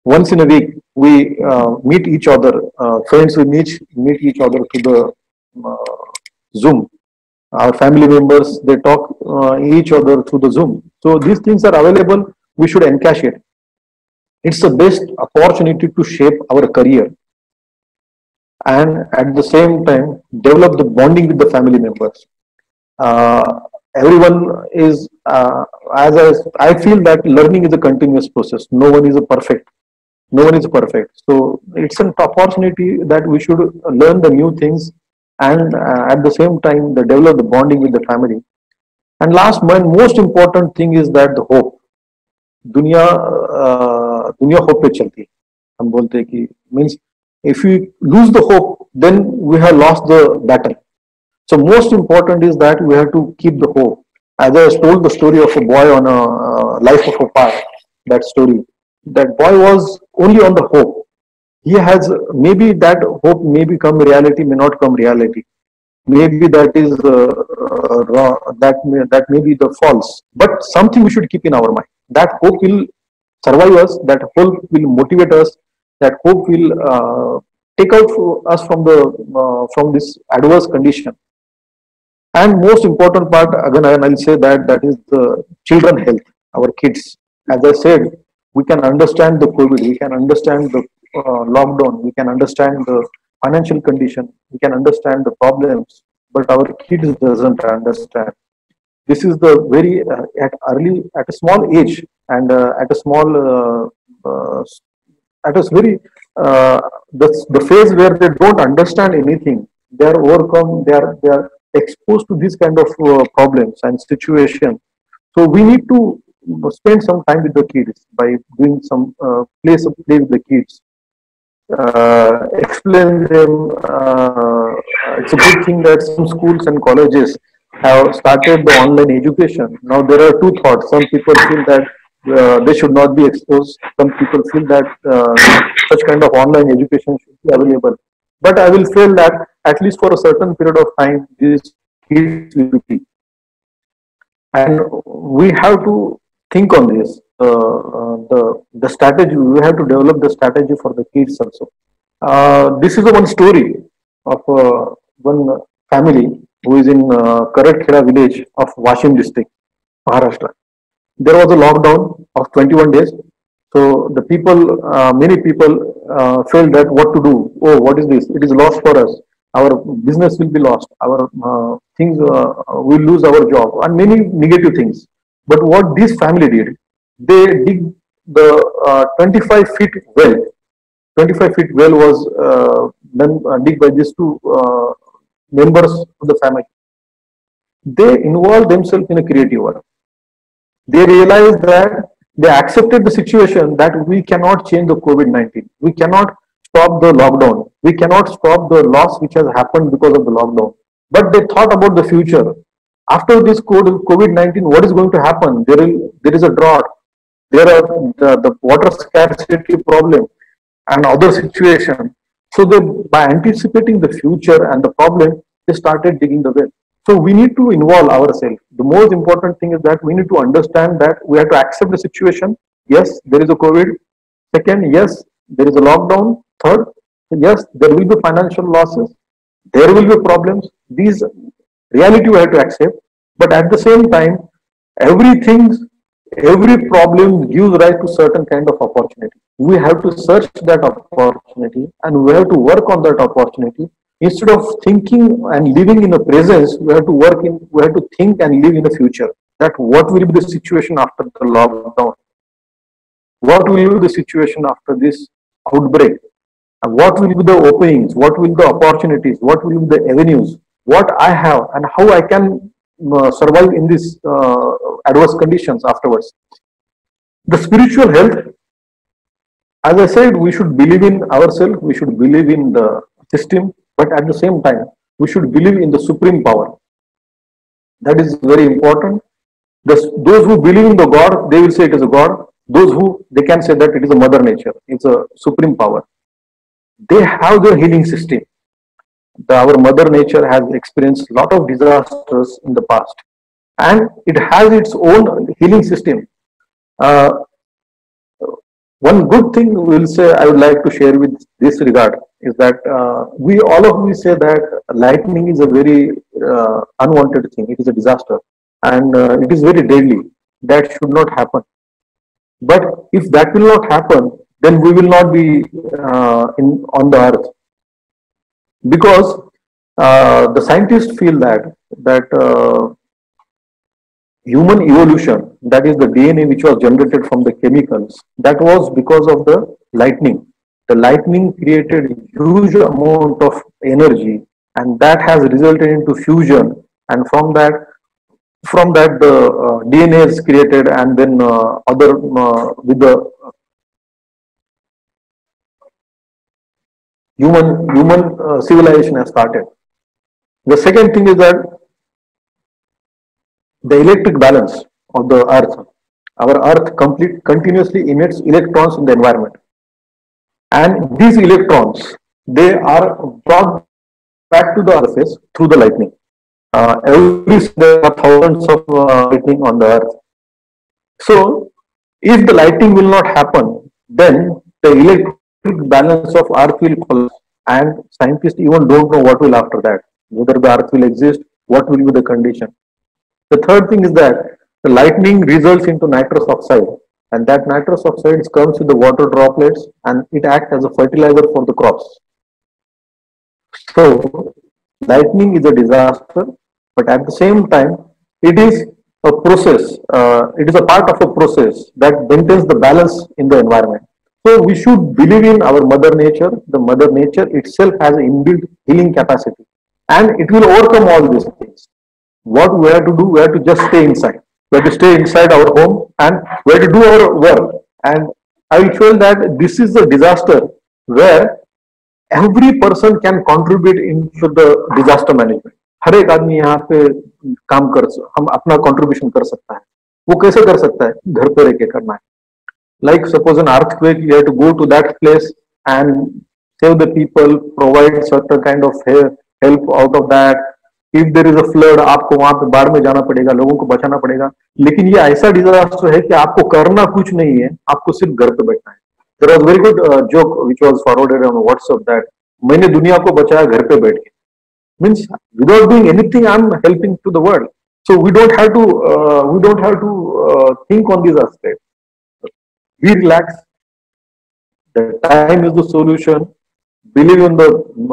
once in a week we uh, meet each other uh, friends we meet meet each other to the uh, zoom. Our family members they talk uh, each other through the zoom. So these things are available. We should encash it. It's the best opportunity to shape our career and at the same time develop the bonding with the family members. Uh, everyone is uh, as I, I feel that learning is a continuous process. No one is a perfect no one is perfect so it's an opportunity that we should learn the new things and uh, at the same time the develop the bonding with the family and last one most important thing is that the hope दुनिया अ, दुनिया hope पे चलती है हम बोलते हैं कि means if we lose the hope then we have lost the battle so most important is that we have to keep the hope as i told the story of a boy on a uh, life of a Pi, that story that boy was only on the hope. He has maybe that hope may become reality may not come reality. Maybe that is uh, uh, wrong, that may, that may be the false. But something we should keep in our mind. That hope will survive us that hope will motivate us that hope will uh, take out us from the uh, from this adverse condition. And most important part again i'll say that that is the children health our kids. As i said we can understand the covid we can understand the uh, lockdown we can understand the financial condition we can understand the problems but our kids doesn't understand. This is the very uh, at early at a small age and uh, at a small uh, uh, at a very uh, the, the phase where they don't understand anything they are overcome they are they are exposed to this kind of uh, problems and situation. So we need to spend some time with the kids by doing some uh, play some play with the kids. Uh, explain them uh, it's a good thing that some schools and colleges have started the online education. Now there are two thoughts. Some people feel that uh, they should not be exposed. Some people feel that uh, such kind of online education should be available. But i will feel that at least for a certain period of time these kids will be. And we have to think on this uh, uh, the the strategy we have to develop the strategy for the kids also. Uh, this is one story of one family who is in uh, village of Washim district Maharashtra. There was a lockdown of 21 days. So the people uh, many people uh, felt that what to do. Oh what is this? It is lost for us. Our business will be lost. Our uh, things uh, will lose our job. And many negative things but what this family did they dig the uh, 25 feet well. 25 feet well was uh, uh, dig by these two members of the family. They involved themselves in a creative work. They realized that they accepted the situation that we cannot change the covid-19 we cannot stop the lockdown. We cannot stop the loss which has happened because of the lockdown. But they thought about the future after this covid-19 what is going to happen? There will there is a drought. There are the, the water scarcity problem and other situation. So they by anticipating the future and the problem they started digging the well. So we need to involve ourselves. The most important thing is that we need to understand that we have to accept the situation. Yes there is a covid. Second yes there is a lockdown. Third yes there will be financial losses. There will be problems. These reality we have to accept but at the same time everything every problem gives rise to certain kind of opportunity. We have to search that opportunity and we have to work on that opportunity. Instead of thinking and living in the presence we have to work in we have to think and live in the future. That what will be the situation after the lockdown? What will be the situation after this outbreak? And what will be the openings? What will be the opportunities? What will be the avenues what i have and how i can uh, survive in these uh, adverse conditions afterwards. The spiritual health as i said we should believe in ourselves we should believe in the system but at the same time we should believe in the supreme power. That is very important. The, those who believe in the god they will say it is a god. Those who they can say that it is a mother nature it's a supreme power. They have their healing system the, our mother nature has experienced a lot of disasters in the past. And it has its own healing system. Uh, one good thing we will say i would like to share with this regard is that uh, we all of we say that lightning is a very uh, unwanted thing. It is a disaster. And uh, it is very deadly. That should not happen. But if that will not happen then we will not be uh, in on the earth because uh, the scientists feel that that uh, human evolution that is the dna which was generated from the chemicals that was because of the lightning. The lightning created huge amount of energy and that has resulted into fusion. And from that from that the uh, DNA is created and then uh, other uh, with the human human uh, civilization has started. The second thing is that the electric balance of the earth, our earth complete continuously emits electrons in the environment. And these electrons, they are brought back to the surface through the lightning. Uh, every there are thousands of uh, lightning on the earth. So, if the lightning will not happen, then the balance of earth will collapse and scientists even don't know what will after that, whether the earth will exist, what will be the condition. The third thing is that the lightning results into nitrous oxide and that nitrous oxide comes with the water droplets and it acts as a fertilizer for the crops. So lightning is a disaster, but at the same time, it is a process, uh, it is a part of a process that maintains the balance in the environment. So we should believe in our mother nature. The mother nature itself has an inbuilt healing capacity and it will overcome all these things. What we have to do, we have to just stay inside. We have to stay inside our home and we have to do our work. And I will feel that this is a disaster where every person can contribute into the disaster management. हर एक आदमी यहाँ पे काम कर हम अपना contribution कर सकता है वो कैसे कर सकता है घर पे रह के करना है like suppose an earthquake you have to go to that place and save the people provide certain kind of help out of that if there is a flood आपको वहाँ पे बाढ़ में जाना पड़ेगा लोगों को बचाना पड़ेगा लेकिन ये ऐसा डिजास्टर है कि आपको करना कुछ नहीं है आपको सिर्फ़ घर पे बैठना है there was very good joke which was forwarded on WhatsApp that मैंने दुनिया को बचाया घर पे बैठ के means without doing anything i'm helping to the world so we don't have to uh, we don't have to uh, think on these aspects we relax the time is the solution. Believe in the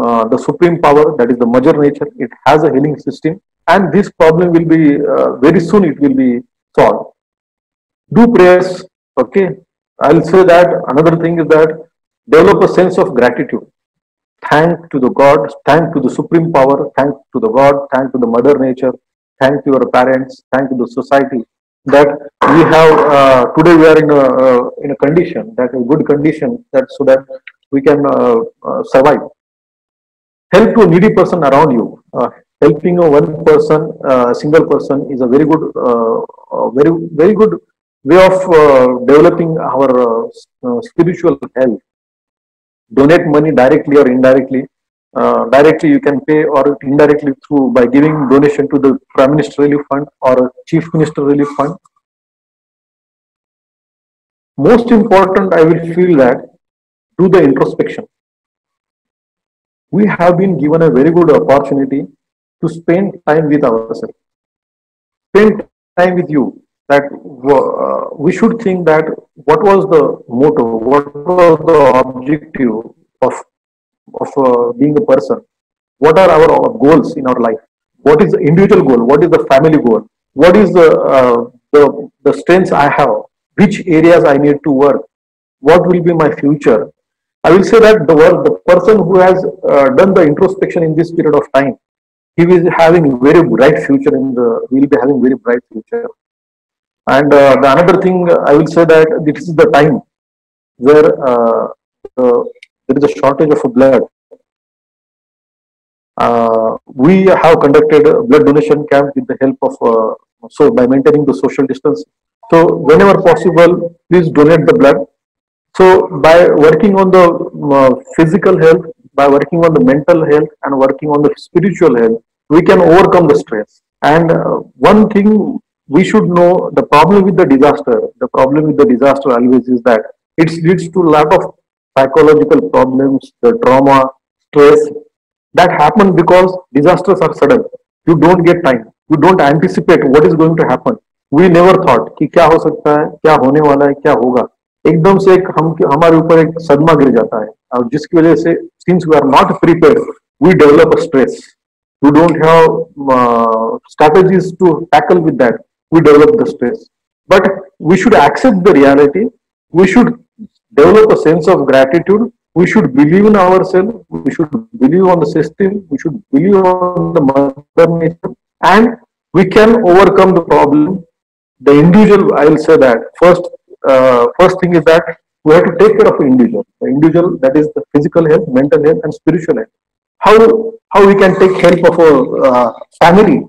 uh, the supreme power that is the mother nature. It has a healing system. And this problem will be uh, very soon it will be solved. Do prayers okay? I'll say that. Another thing is that develop a sense of gratitude. Thank to the God, thank to the supreme power, thank to the God, thank to the mother nature, thank to your parents, thank to the society that we have uh, today we are in a uh, in a condition that a good condition that so that we can uh, uh survive. Help to a needy person around you. Uh, helping a one person, uh, single person is a very good, very very good way of developing our spiritual health donate money directly or indirectly. Uh, directly you can pay or indirectly through by giving donation to the Prime Minister Relief Fund or Chief Minister Relief Fund. Most important, I will feel that do the introspection. We have been given a very good opportunity to spend time with ourselves. Spend time with you that uh, we should think that what was the motto, what was the objective of, of uh, being a person, what are our, goals in our life, what is the individual goal, what is the family goal, what is the, uh, the, the strengths I have, which areas I need to work, what will be my future. I will say that the the person who has uh, done the introspection in this period of time, he is having very bright future in the, will be having very bright future. And uh, the another thing I will say that this is the time where uh, there is a shortage of blood. Uh, we have conducted a blood donation camp with the help of uh, so by maintaining the social distance. So whenever possible, please donate the blood. So by working on the uh, physical health, by working on the mental health, and working on the spiritual health, we can overcome the stress. And uh, one thing we should know the problem with the disaster. The problem with the disaster always is that it leads to lot of psychological problems, the trauma, stress that happen because disasters are sudden. You don't get time. You don't anticipate what is going to happen. We never thought कि क्या हो सकता है क्या होने वाला है क्या होगा एकदम से एक हम हमारे ऊपर एक सदमा गिर जाता है और जिसकी वजह से since we are not prepare we develop stress we don't have uh, strategies to tackle with that we develop the stress. But we should accept the reality. We should develop a sense of gratitude. We should believe in ourselves. We should believe on the system. We should believe on the mother nature. And we can overcome the problem. The individual, I will say that first, uh, first thing is that we have to take care of the individual. The individual, that is the physical health, mental health, and spiritual health. How how we can take help of a uh, family.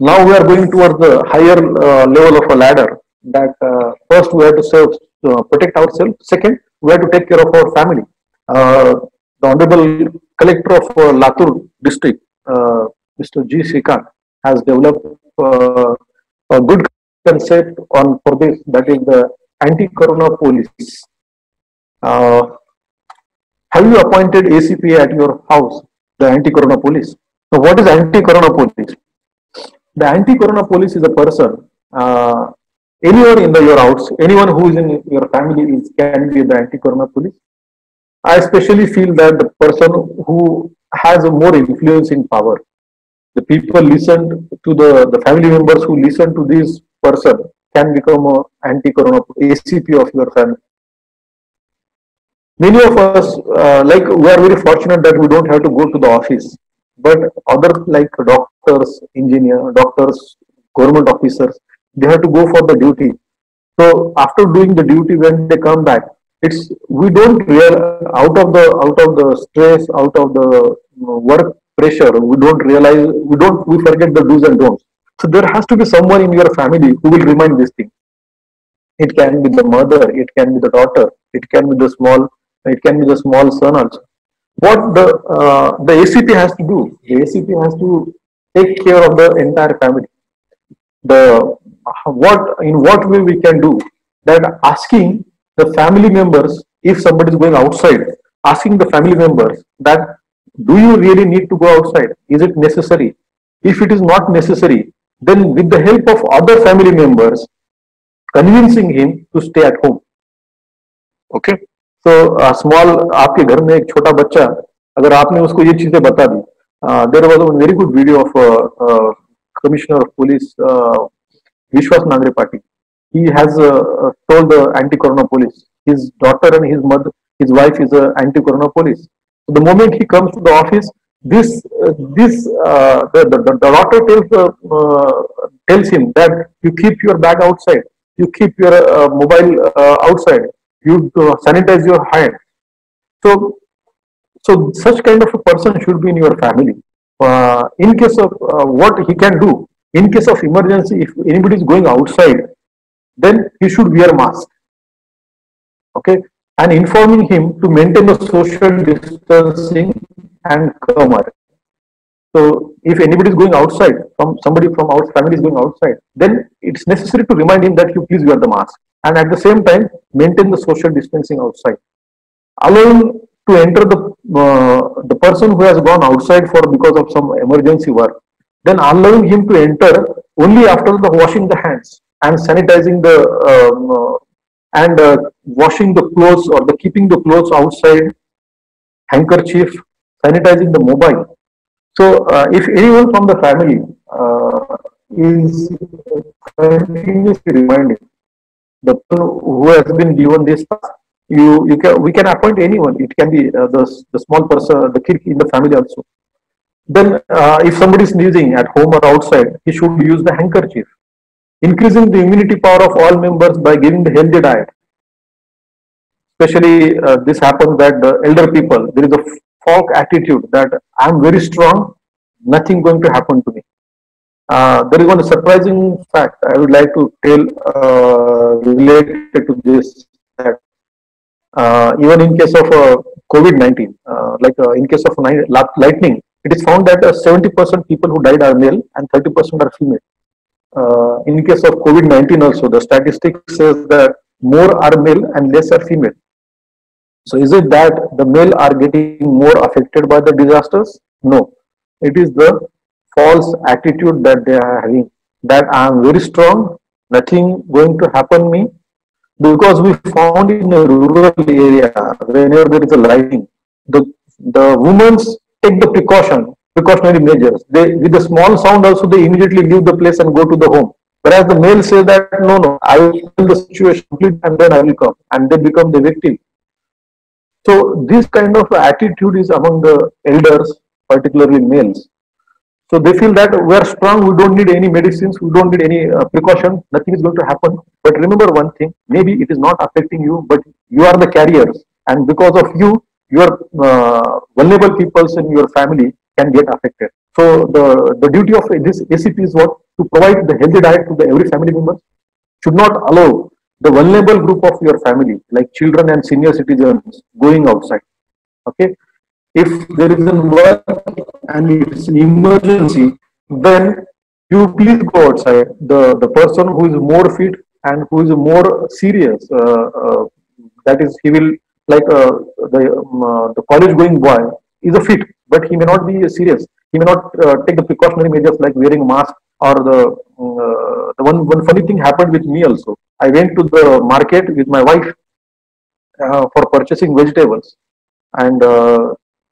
Now we are going towards the higher uh, level of a ladder. That uh, first we have to serve, protect ourselves. Second, we have to take care of our family. Uh, the Honorable Collector of uh, Latur District, uh, Mr. G. Srikant, has developed a good concept on for this, that is the anti-corona police. Have you appointed ACP at your house, the anti-corona police? So what is anti-corona police? The anti-corona police is a person, uh, anyone in the your house, anyone who is in your family is can be the anti-corona police. I especially feel that the person who has a more influence in power, the people listen to the, the family members who listen to this person can become a anti-corona ACP of your family. Many of us, uh, like we are very fortunate that we don't have to go to the office, but other like doctors, engineer, doctors, government officers, they have to go for the duty. So after doing the duty, when they come back, it's we don't real out of the out of the stress, out of the work pressure, we don't realize we don't we forget the do's and don'ts. So there has to be someone in your family who will remind this thing. It can be the mother, it can be the daughter, it can be the small, it can be the small son also. What the uh, the ACP has to do? The ACP has to take care of the entire family. The what in what way we can do that asking the family members if somebody is going outside asking the family members that do you really need to go outside is it necessary if it is not necessary then with the help of other family members convincing him to stay at home okay so a small आपके घर में एक छोटा बच्चा अगर आपने उसको ये चीजें बता दी there was a very good video of commissioner of police Vishwas Nangre Patil. He has uh, uh, told the anti-corona police. His daughter and his mother, his wife is an anti-corona police. So the moment he comes to the office, this uh, this uh, the, the, the daughter tells uh, tells him that you keep your bag outside you keep your uh, mobile outside you sanitize your hand so so such kind of a person should be in your family in case of what he can do in case of emergency if anybody is going outside then he should wear mask okay and informing him to maintain the social distancing and out. So if anybody is going outside, from somebody from our family is going outside, then it's necessary to remind him that you please wear the mask and at the same time maintain the social distancing outside. Allowing to enter the uh, the person who has gone outside for because of some emergency work, then allowing him to enter only after the washing the hands and sanitizing the um, uh, and uh, washing the clothes or the keeping the clothes outside, handkerchief, sanitizing the mobile. So uh, if anyone from the family uh, is continuously reminding the who has been given this you you can we can appoint anyone. It can be uh, the the small person, the kid in the family also. Then uh, if somebody is sneezing at home or outside, he should use the handkerchief. Increasing the immunity power of all members by giving the healthy diet. Especially uh, this happens that the elder people, there is a folk attitude that I am very strong, nothing going to happen to me. Uh, there is one surprising fact I would like to tell uh, related to this that uh, even in case of uh, COVID-19, uh, like in case of ni- lightning, it is found that uh, 70% people who died are male and 30% are female. Uh, in case of COVID-19 also, the statistics says that more are male and less are female. So is it that the male are getting more affected by the disasters? No. It is the false attitude that they are having that I am very strong, nothing going to happen me because we found in a rural area whenever there is a lightning, the the women take the precaution, precautionary measures. They with a small sound also they immediately leave the place and go to the home. Whereas the male say that no, no, I will the situation and then I will come, and they become the victim. So this kind of attitude is among the elders, particularly males. So they feel that we are strong, we don't need any medicines, we don't need any uh, precaution, nothing is going to happen. But remember one thing, maybe it is not affecting you, but you are the carriers. And because of you, your uh, vulnerable peoples in your family can get affected. So the, the duty of this ACP is what? To provide the healthy diet to the every family member. Should not allow the vulnerable group of your family, like children and senior citizens, going outside. Okay. If there is a work and it's an emergency, then you please go outside. The the person who is more fit and who is more serious, uh, uh, that is, he will like uh, the um, uh, the college going boy is a fit, but he may not be serious. He may not uh, take the precautionary measures like wearing mask or the uh, the one one funny thing happened with me also. I went to the market with my wife uh, for purchasing vegetables, and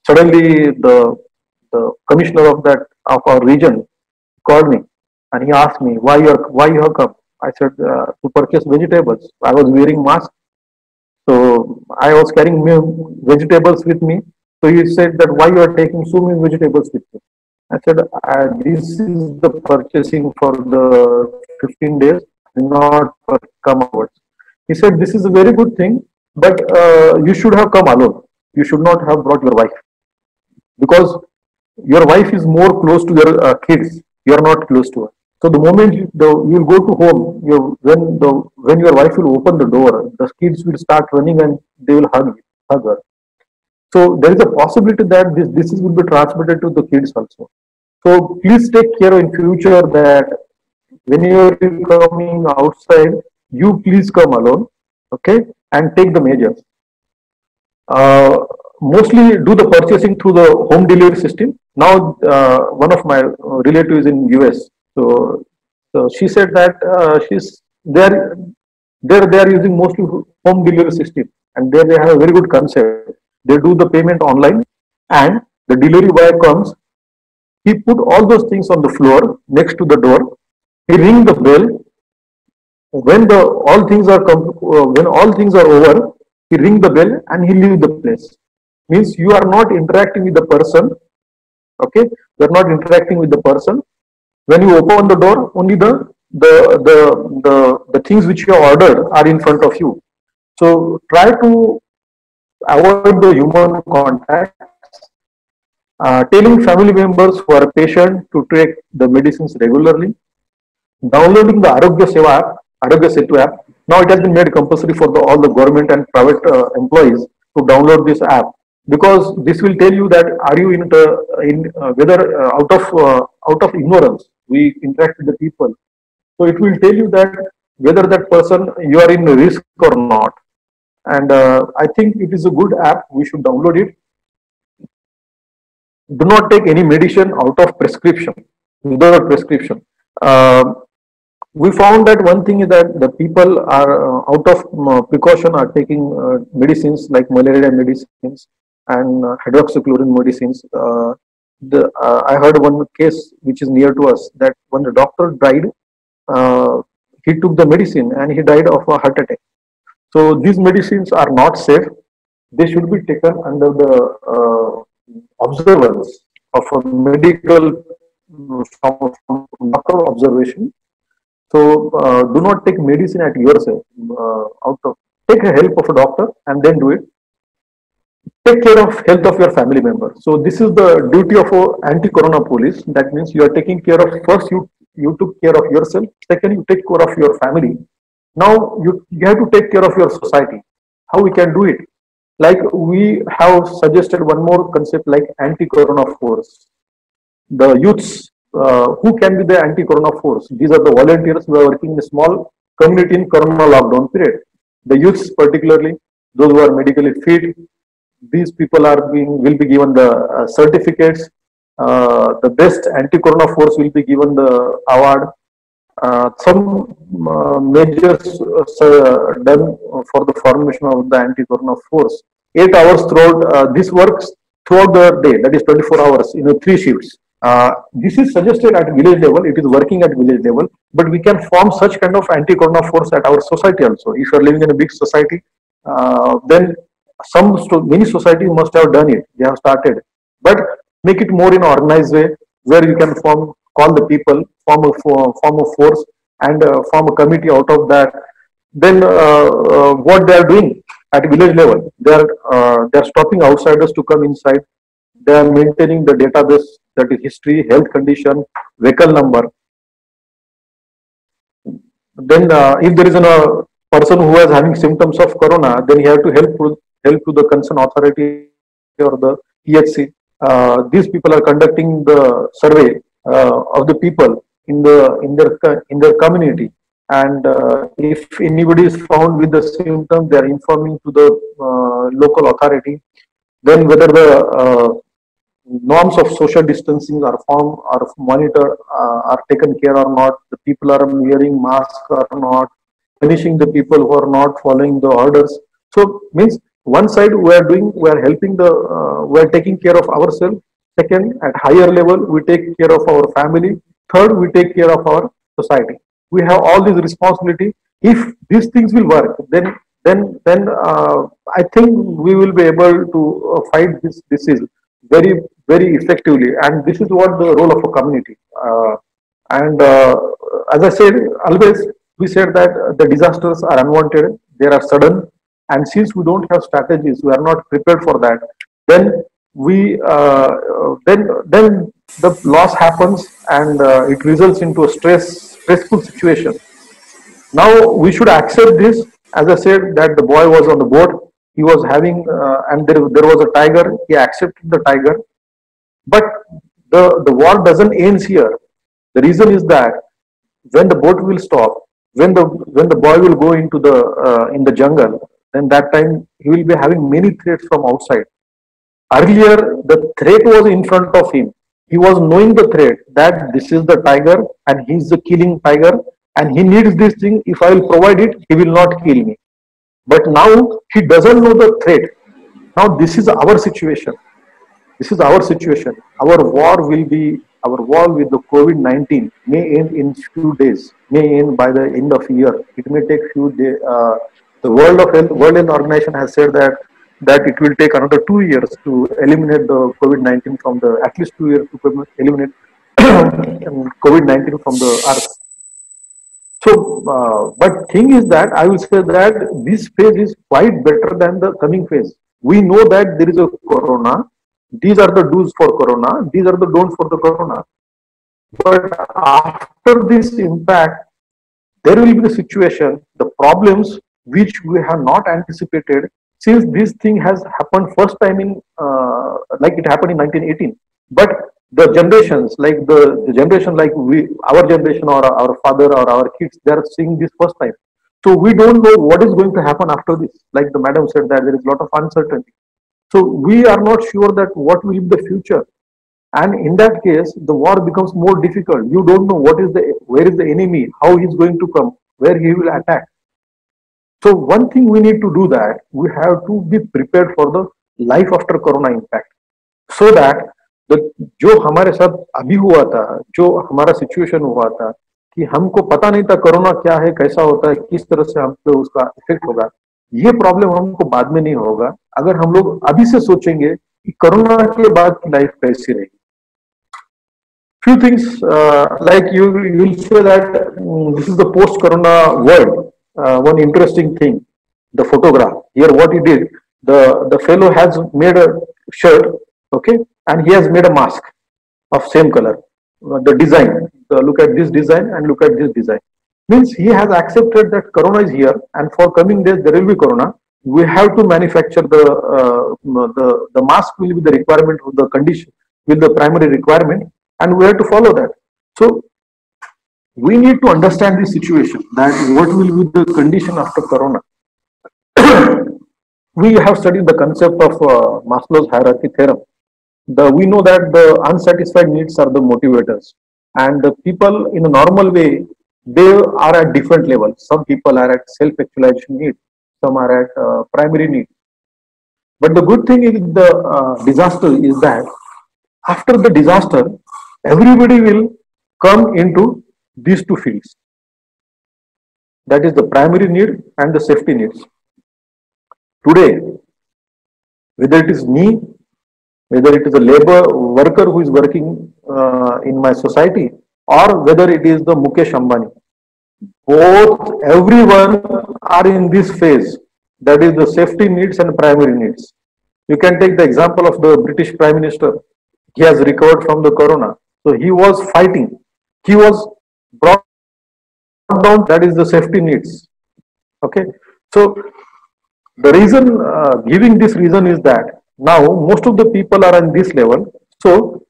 suddenly the the commissioner of that of our region called me and he asked me why you are why you have come. I said to purchase vegetables. I was wearing mask, so I was carrying vegetables with me. So he said that why you are taking so many vegetables with you. I said uh, this is the purchasing for the 15 days, not for come hours. He said this is a very good thing, but uh, you should have come alone. You should not have brought your wife because your wife is more close to your uh, kids. You are not close to her. So the moment you, the, you will go to home, you, when the when your wife will open the door, the kids will start running and they will hug hug her. So there is a possibility that this disease will be transmitted to the kids also. So please take care in future that when you are coming outside, you please come alone, okay, and take the measures. Uh, mostly do the purchasing through the home delivery system. Now, uh, one of my relatives in US, so, so she said that uh, she's there. There they are using mostly home delivery system, and there they have a very good concept. They do the payment online, and the delivery boy comes. He put all those things on the floor next to the door. He ring the bell. When the all things are uh, when all things are over, he ring the bell and he leave the place means you are not interacting with the person okay you are not interacting with the person when you open the door only the the the the, the things which you have ordered are in front of you. So try to avoid the human contact. Uh, telling family members who are patient to take the medicines regularly. Downloading the arogya seva app arogya setu app. Now it has been made compulsory for the, all the government and private uh, employees to download this app. Because this will tell you that are you in the in uh, whether uh, out of uh, out of ignorance we interact with the people. So it will tell you that whether that person you are in risk or not. And uh, i think it is a good app. We should download it. Do not take any medicine out of prescription without prescription. Uh, we found that one thing is that the people are uh, out of precaution are taking medicines like malaria medicines and uh, hydroxychloroquine medicines. Uh, the, uh, I heard one case which is near to us that when the doctor died, he took the medicine and he died of a heart attack. So these medicines are not safe. They should be taken under the observance of a medical from doctor observation. So uh, do not take medicine at yourself. Uh, out of take the help of a doctor and then do it take care of health of your family member. So this is the duty of a anti-corona police. That means you are taking care of first you you took care of yourself. Second, you take care of your family. Now you you have to take care of your society. How we can do it? Like we have suggested one more concept like anti-corona force. The youths uh, who can be the anti-corona force. These are the volunteers who are working in a small community in corona lockdown period. The youths particularly, those who are medically fit, these people are being will be given the uh, certificates. Uh, the best anti-corona force will be given the award. Uh, some uh, measures uh, done for the formation of the anti-corona force. Eight hours throughout uh, this works throughout the day. That is 24 hours in you know, three shifts. this is suggested at village level. It is working at village level, but we can form such kind of anti-corona force at our society also. If you are living in a big society, then some many societies must have done it they have started but make it more in organized way where you can form, call the people, form a, form a force and uh, form a committee out of that. Then uh, uh, what they are doing at village level, they are, uh, they are stopping outsiders to come inside. They are maintaining the database that is history, health condition, vehicle number. Then uh, if there is a person who is having symptoms of corona, then he have to help help to the concerned authority or the PHC. Uh, these people are conducting the survey uh, of the people in the in their in their community, and uh, if anybody is found with the symptom, they are informing to the uh, local authority. Then whether the uh, norms of social distancing are formed or monitored uh, are taken care or not, the people are wearing masks or not, punishing the people who are not following the orders. So means one side we are doing, we are helping the, uh, we are taking care of ourselves. Second, at higher level, we take care of our family. Third, we take care of our society. We have all these responsibility. If these things will work, then then then uh, I think we will be able to uh, fight this disease very very effectively. And this is what the role of a community. Uh, and uh, as I said, always we said that the disasters are unwanted, they are sudden, and since we don't have strategies, we are not prepared for that. Then we uh, then then the loss happens and uh, it results into a stress stressful situation. Now we should accept this. As I said, that the boy was on the boat. He was having uh, and there there was a tiger. He accepted the tiger, but the the war doesn't end here. The reason is that when the boat will stop, when the when the boy will go into the uh, in the jungle then that time he will be having many threats from outside. Earlier the threat was in front of him. He was knowing the threat that this is the tiger and he is the killing tiger and he needs this thing. If i will provide it he will not kill me. But now he doesn't know the threat. Now this is our situation. This is our situation. Our war will be our war with the COVID-19 may end in few days, may end by the end of year. It may take few days. Uh, the World of Health, World Health Organization has said that that it will take another two years to eliminate the COVID-19 from the, at least two years to eliminate COVID-19 from the earth. So, uh, but thing is that I will say that this phase is quite better than the coming phase. We know that there is a corona these are the do's for corona, these are the don'ts for the corona. But after this impact, there will be a situation, the problems which we have not anticipated since this thing has happened first time in, uh, like it happened in 1918. But the generations, like the, the generation like we, our generation or our father or our kids, they are seeing this first time. So we don't know what is going to happen after this. Like the madam said that there is a lot of uncertainty. So we are not sure that what will be the future. And in that case, the war becomes more difficult. You don't know what is the where is the enemy, how he's going to come, where he will attack. So one thing we need to do that we have to be prepared for the life after corona impact. So that the जो हमारे साथ अभी हुआ था जो हमारा situation हुआ था कि हमको पता नहीं था कोरोना क्या है कैसा होता है किस तरह से हम पे उसका इफ़ेक्ट होगा ये प्रॉब्लम हमको बाद में नहीं होगा अगर हम लोग अभी से सोचेंगे कि कोरोना के बाद की लाइफ कैसी रहेगी few things uh, like you you'll say that um, this is the post corona world uh, one interesting thing the photograph. Here what he did the the fellow has made a shirt okay and he has made a mask of same color. Uh, the design look at this design and look at this design. Means he has accepted that corona is here and for coming days there will be corona. We have to manufacture the uh, the the mask will be the requirement of the condition with the primary requirement and we have to follow that. So we need to understand the situation that what will be the condition after corona we have studied the concept of uh, maslow's hierarchy theorem the we know that the unsatisfied needs are the motivators and the people in a normal way they are at different levels. Some people are at self-actualization need, some are at uh, primary need. But the good thing is the uh, disaster is that after the disaster, everybody will come into these two fields. That is the primary need and the safety needs. Today, whether it is me whether it is a labor worker who is working uh, in my society or whether it is the Mukesh Ambani. Both, everyone are in this phase. That is the safety needs and primary needs. You can take the example of the British Prime Minister. He has recovered from the corona. So he was fighting. He was brought down. That is the safety needs. Okay. So the reason, uh, giving this reason is that now most of the people are on this level. So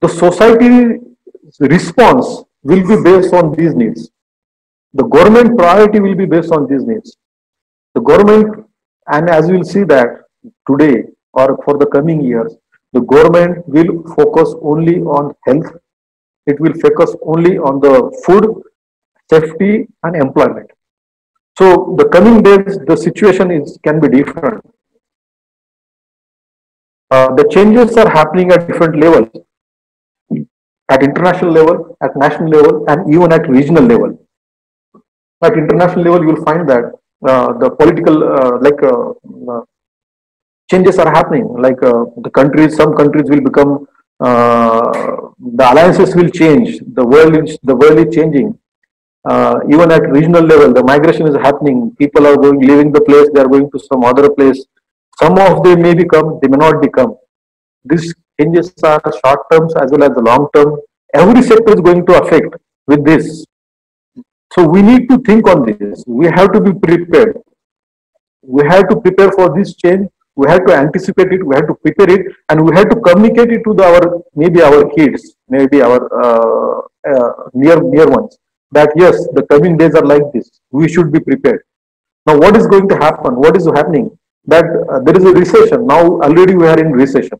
the society response will be based on these needs. The government priority will be based on these needs. The government, and as you will see that today or for the coming years, the government will focus only on health. It will focus only on the food, safety and employment. So the coming days, the situation is can be different. Uh, the changes are happening at different levels, at international level, at national level, and even at regional level. At international level, you will find that uh, the political, uh, like uh, uh, changes are happening. Like uh, the countries, some countries will become, the alliances will change. The world is the world is changing uh, even at regional level, the migration is happening. People are going, leaving the place, they are going to some other place. Some of them may become, they may not become. These changes are short terms as well as the long term. Every sector is going to affect with this. So we need to think on this. We have to be prepared. We have to prepare for this change. We have to anticipate it. We have to prepare it, and we have to communicate it to the, our maybe our kids, maybe our uh, uh, near near ones that yes, the coming days are like this. We should be prepared. Now, what is going to happen? What is happening? That uh, there is a recession. Now, already we are in recession.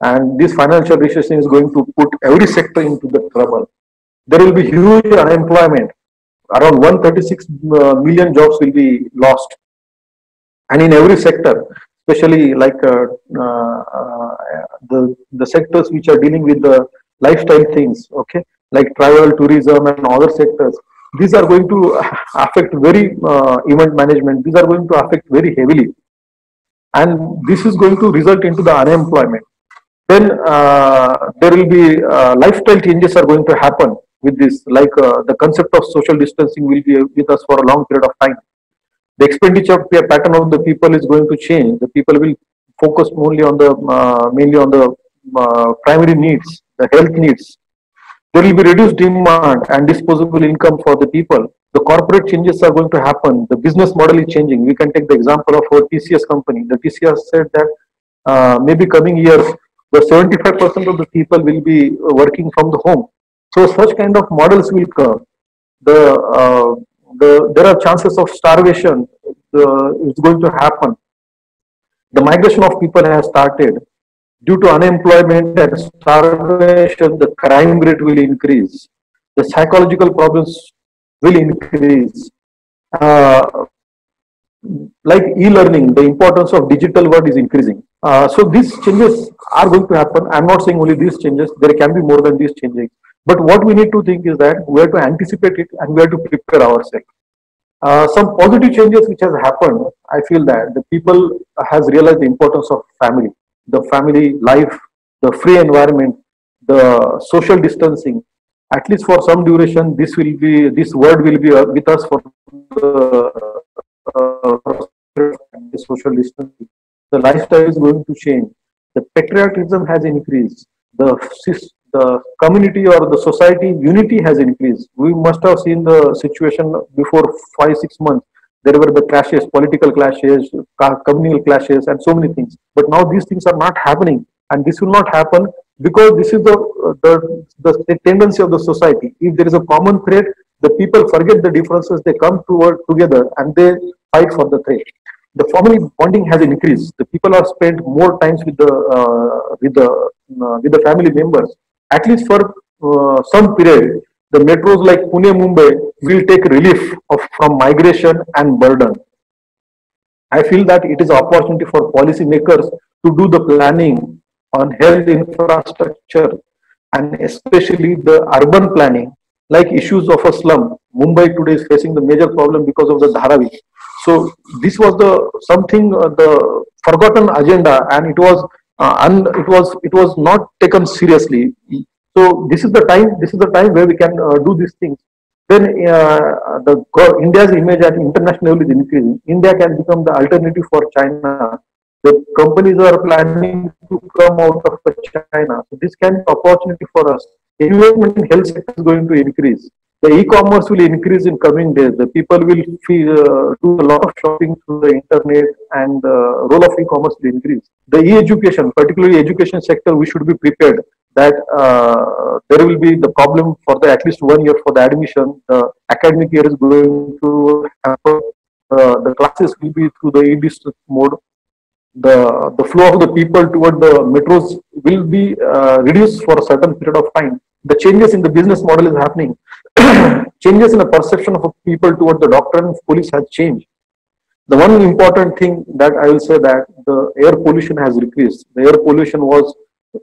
And this financial recession is going to put every sector into the trouble. There will be huge unemployment. Around 136 uh, million jobs will be lost. And in every sector, especially like uh, uh, uh the, the sectors which are dealing with the lifestyle things, okay, like travel, tourism, and other sectors. These are going to affect very event management. These are going to affect very heavily, and this is going to result into the unemployment. Then uh, there will be uh, lifestyle changes are going to happen with this. Like uh, the concept of social distancing will be with us for a long period of time. The expenditure pattern of the people is going to change. The people will focus only on the uh, mainly on the uh, primary needs, the health needs, there will be reduced demand and disposable income for the people. The corporate changes are going to happen. The business model is changing. We can take the example of our TCS company. The TCS said that uh, maybe coming years, the 75% of the people will be working from the home. So such kind of models will come. The, uh, the, there are chances of starvation uh, is going to happen. The migration of people has started Due to unemployment and starvation, the crime rate will increase. The psychological problems will increase. Uh, like e-learning, the importance of digital world is increasing. Uh, so these changes are going to happen. I'm not saying only these changes. There can be more than these changes. But what we need to think is that we have to anticipate it and we have to prepare ourselves. Uh, some positive changes which has happened, I feel that the people has realized the importance of family the family life, the free environment, the social distancing, at least for some duration, this will be this word will be uh, with us for the, uh, social distancing. The lifestyle is going to change. The patriotism has increased. The the community or the society unity has increased. We must have seen the situation before five six months there were the clashes, political clashes, communal clashes, and so many things. But now these things are not happening, and this will not happen because this is the, the, the tendency of the society. If there is a common threat, the people forget the differences, they come to work together and they fight for the threat. The family bonding has increased. The people are spent more times with the uh, with the uh, with the family members, at least for uh, some period the metros like Pune, Mumbai will take relief of, from migration and burden. I feel that it is opportunity for policymakers to do the planning on health infrastructure and especially the urban planning, like issues of a slum. Mumbai today is facing the major problem because of the Dharavi. So this was the something uh, the forgotten agenda, and it was uh, and it was it was not taken seriously. So this is the time this is the time where we can uh, do these things. Then uh, the India's image at international level is increasing. India can become the alternative for China. The companies are planning to come out of China. So this can be opportunity for us. Investment in health sector is going to increase the e-commerce will increase in coming days. The people will feel, uh, do a lot of shopping through the internet and the role of e-commerce will increase. The e-education, particularly education sector, we should be prepared that uh, there will be the problem for the at least one year for the admission. The academic year is going to happen. Uh, the classes will be through the e-distance mode. The, the flow of the people toward the metros will be uh, reduced for a certain period of time. The changes in the business model is happening changes in the perception of people toward the doctor and police has changed. The one important thing that I will say that the air pollution has decreased. The air pollution was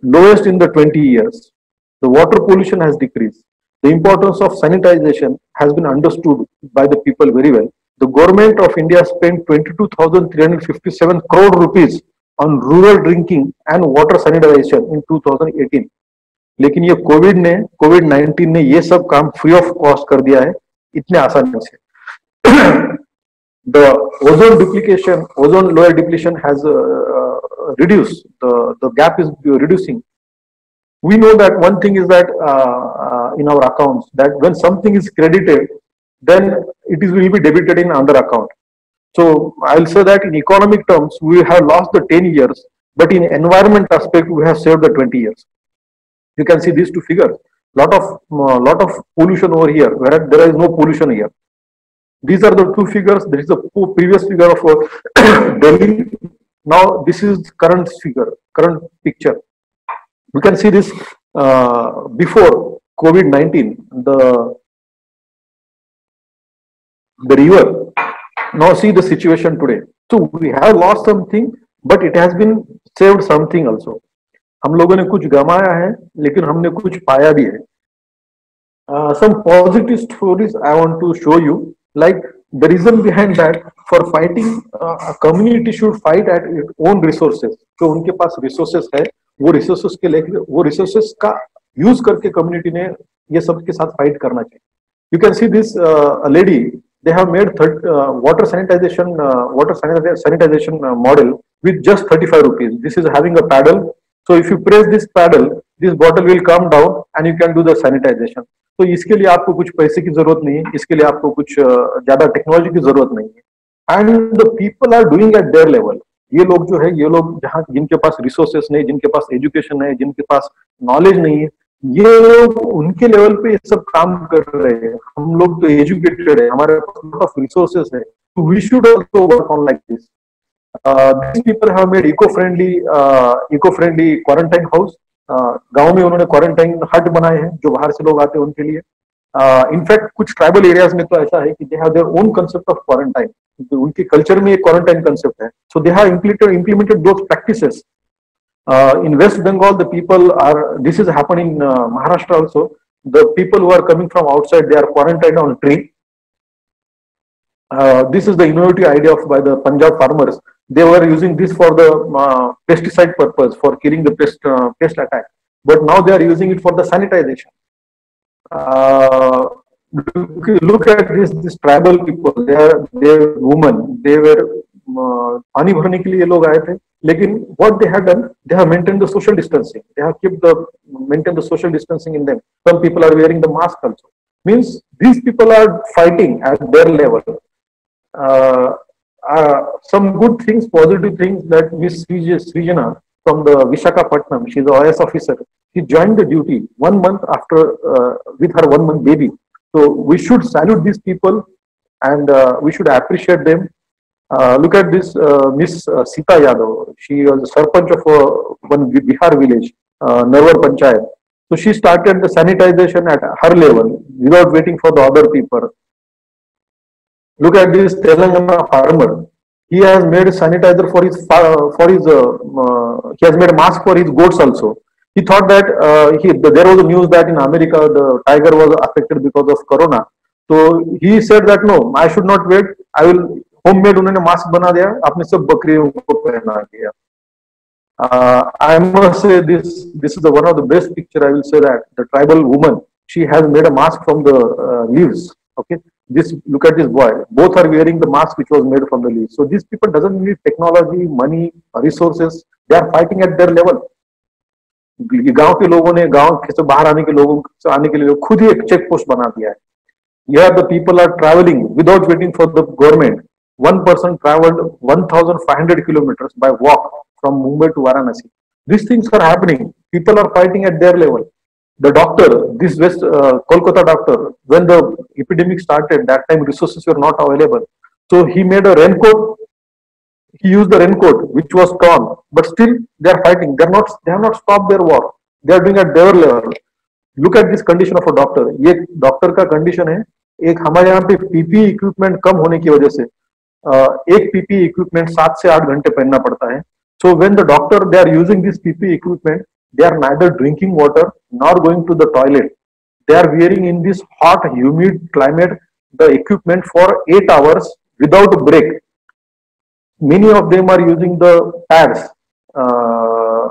lowest in the 20 years. The water pollution has decreased. The importance of sanitization has been understood by the people very well. The government of India spent 22,357 crore rupees on rural drinking and water sanitization in 2018. लेकिन ये Covid ने Covid 19 ने ये सब काम free of cost कर दिया है इतने आसानी से duplication ozone layer depletion has uh, uh, reduced the the gap is reducing we know that one thing is that uh, uh, in our accounts that when something is credited then it is will be debited in another account so i'll say that in economic terms we have lost the 10 years but in environment aspect we have saved the 20 years you can see these two figures. Lot of uh, lot of pollution over here, whereas there is no pollution here. These are the two figures. There is a previous figure of uh, Delhi. Now this is current figure, current picture. We can see this uh, before COVID-19. The the river. Now see the situation today. So we have lost something, but it has been saved something also. हम लोगों ने कुछ गमाया है लेकिन हमने कुछ पाया भी है। Some positive stories I want to show you like the reason behind that for fighting community should fight at it own resources जो उनके पास रिसोर्सेस है वो रिसोर्सेस के लेकर वो रिसोर्सेस का यूज़ करके कम्युनिटी ने ये सब के साथ फाइट करना चाहिए। You can see this lady they have made third, uh, water sanitization uh, water sanitization uh, model with just 35 rupees. This is So if you press this paddle, this bottle will come down and you can do the sanitization. तो इसके लिए आपको कुछ पैसे की ज़रूरत नहीं है इसके लिए आपको कुछ ज़्यादा टेक्नोलॉजी की ज़रूरत नहीं है। And the people are doing at their level ये लोग जो है ये लोग जहाँ जिनके पास रिसोर्सेस नहीं जिनके पास एजुकेशन है जिनके पास नॉलेज नहीं है ये लोग उनके लेवल पे ये सब काम कर रहे हैं। हम लोग तो एजुकेटेड है हमारे पास रिसोर्सेस है। We should also work on like this Uh, these people have made eco friendly uh, eco friendly quarantine uh, गाँव में उन्होंने क्वारंटाइन हट बनाए हैं जो बाहर से लोग आते हैं उनके लिए. इनफैक्ट uh, कुछ ट्राइबल एरियाज़ में तो ऐसा है कि they have their own concept of quarantine उनके कल्चर में एक क्वारंटाइन कंसेप्ट है. So they have implemented implemented the practice in West Bengal the people are this is happen in Maharashtra also the people who are coming from outside they are quarantine on tree this is the innovative idea of by the Punjab farmers they were using this for the uh, pesticide purpose for killing the pest uh, pest attack but now they are using it for the sanitization uh, look, look, at this this tribal people they are they women they were पानी भरने के लिए ये लोग आए थे लेकिन what they have done they have maintained the social distancing they have kept the maintained the social distancing in them some people are wearing the mask also means these people are fighting at their level uh, some good things, positive things that Miss Srijana from the Vishakhapatnam, she's the OS officer, she joined the duty one month after uh, with her one month baby. So we should salute these people and uh, we should appreciate them. Uh, look at this uh, Miss Sita Yadav. She was a Sarpanch of one Bihar village, uh, Narwar Panchayat. So she started the sanitization at her level without waiting for the other people. Look at this Telangana farmer. He has made sanitizer for his for his uh, uh, he has made a mask for his goats also. He thought that uh, he, there was a news that in America the tiger was affected because of corona. So he said that no, I should not wait. I will homemade उन्होंने mask बना दिया अपने सब बकरियों को पहना दिया uh, I must say this this is the one of the best picture. I will say that the tribal woman she has made a mask from the uh, leaves. Okay, this look at this boy. Both are wearing the mask which was made from the leaves. So these people doesn't need technology, money, resources. They are fighting at their level. गाँव के लोगों ने गाँव से बाहर आने के लोगों से आने के लिए खुद ही एक चेक पोस्ट बना दिया है here the people are traveling without waiting for the government one person traveled 1500 kilometers by walk from mumbai to varanasi these things are happening people are fighting at their level the doctor this west uh, kolkata doctor when the epidemic started that time resources were not available so he made a raincoat he used the raincoat which was torn but still they are fighting they are not they have not stopped their war they are doing at their level look at this condition of a doctor ये doctor का condition है एक हमारे यहाँ पे PP equipment कम होने की वजह से एक पीपी इक्विपमेंट सात से आठ घंटे पहनना पड़ता है so when the doctor they are using this PP equipment they are neither drinking water nor going to the toilet they are wearing in this hot humid climate the equipment for 8 hours without a break many of them are using the pads uh,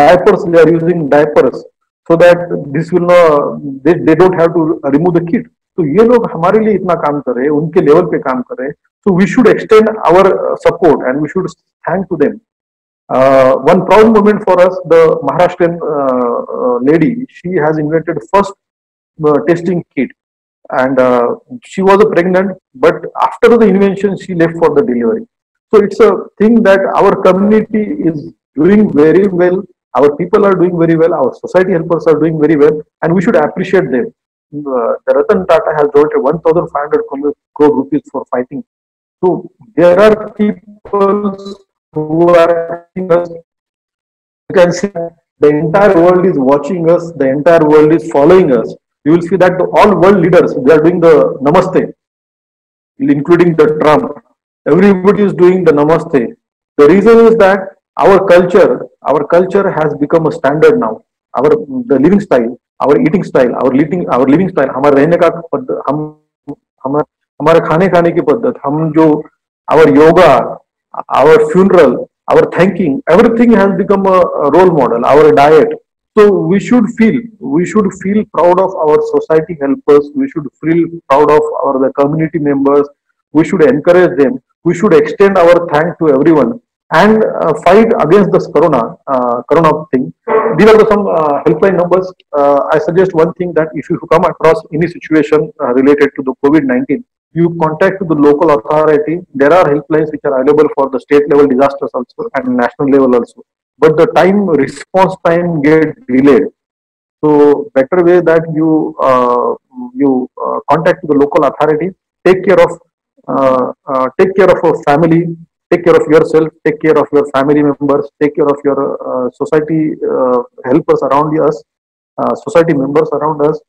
diapers they are using diapers so that this will not they, they don't have to remove the kit तो ये लोग हमारे लिए इतना काम कर रहे हैं उनके लेवल पे काम कर रहे हैं so we should extend our support and we should thank to them one proud moment for us the maharashtrian uh, uh, lady she has invented first uh, testing kit. And she was pregnant but after the invention she left for the delivery. So it's a thing that our community is doing very well. Our people are doing very well. Our society helpers are doing very well. And we should appreciate them. Uh, the Ratan Tata has donated 1,500 crore rupees for fighting. So there are people who are us. You can see the entire world is watching us. The entire world is following us. You will see that the, all world leaders they are doing the namaste, including the Trump. Everybody is doing the namaste. The reason is that our culture, our culture has become a standard now. Our the living style our eating style our living our living style हमारे रहने का पद्धत हम हमारे हमारे खाने खाने की पद्धत हम जो our yoga our funeral, our thanking, everything has become a, a role model, our diet. So we should feel, we should feel proud of our society helpers. We should feel proud of our the community members. We should encourage them. We should extend our thanks to everyone and uh, fight against this corona uh, corona thing. These are some uh, helpline numbers. Uh, I suggest one thing that if you come across any situation uh, related to the COVID-19, you contact the local authority. There are helplines which are available for the state level disasters also and national level also. But the time response time get delayed. So better way that you uh, you uh, contact the local authority. Take care of uh, take care of your family. Take care of yourself. Take care of your family members. Take care of your uh, society uh, helpers around us uh, society members around us.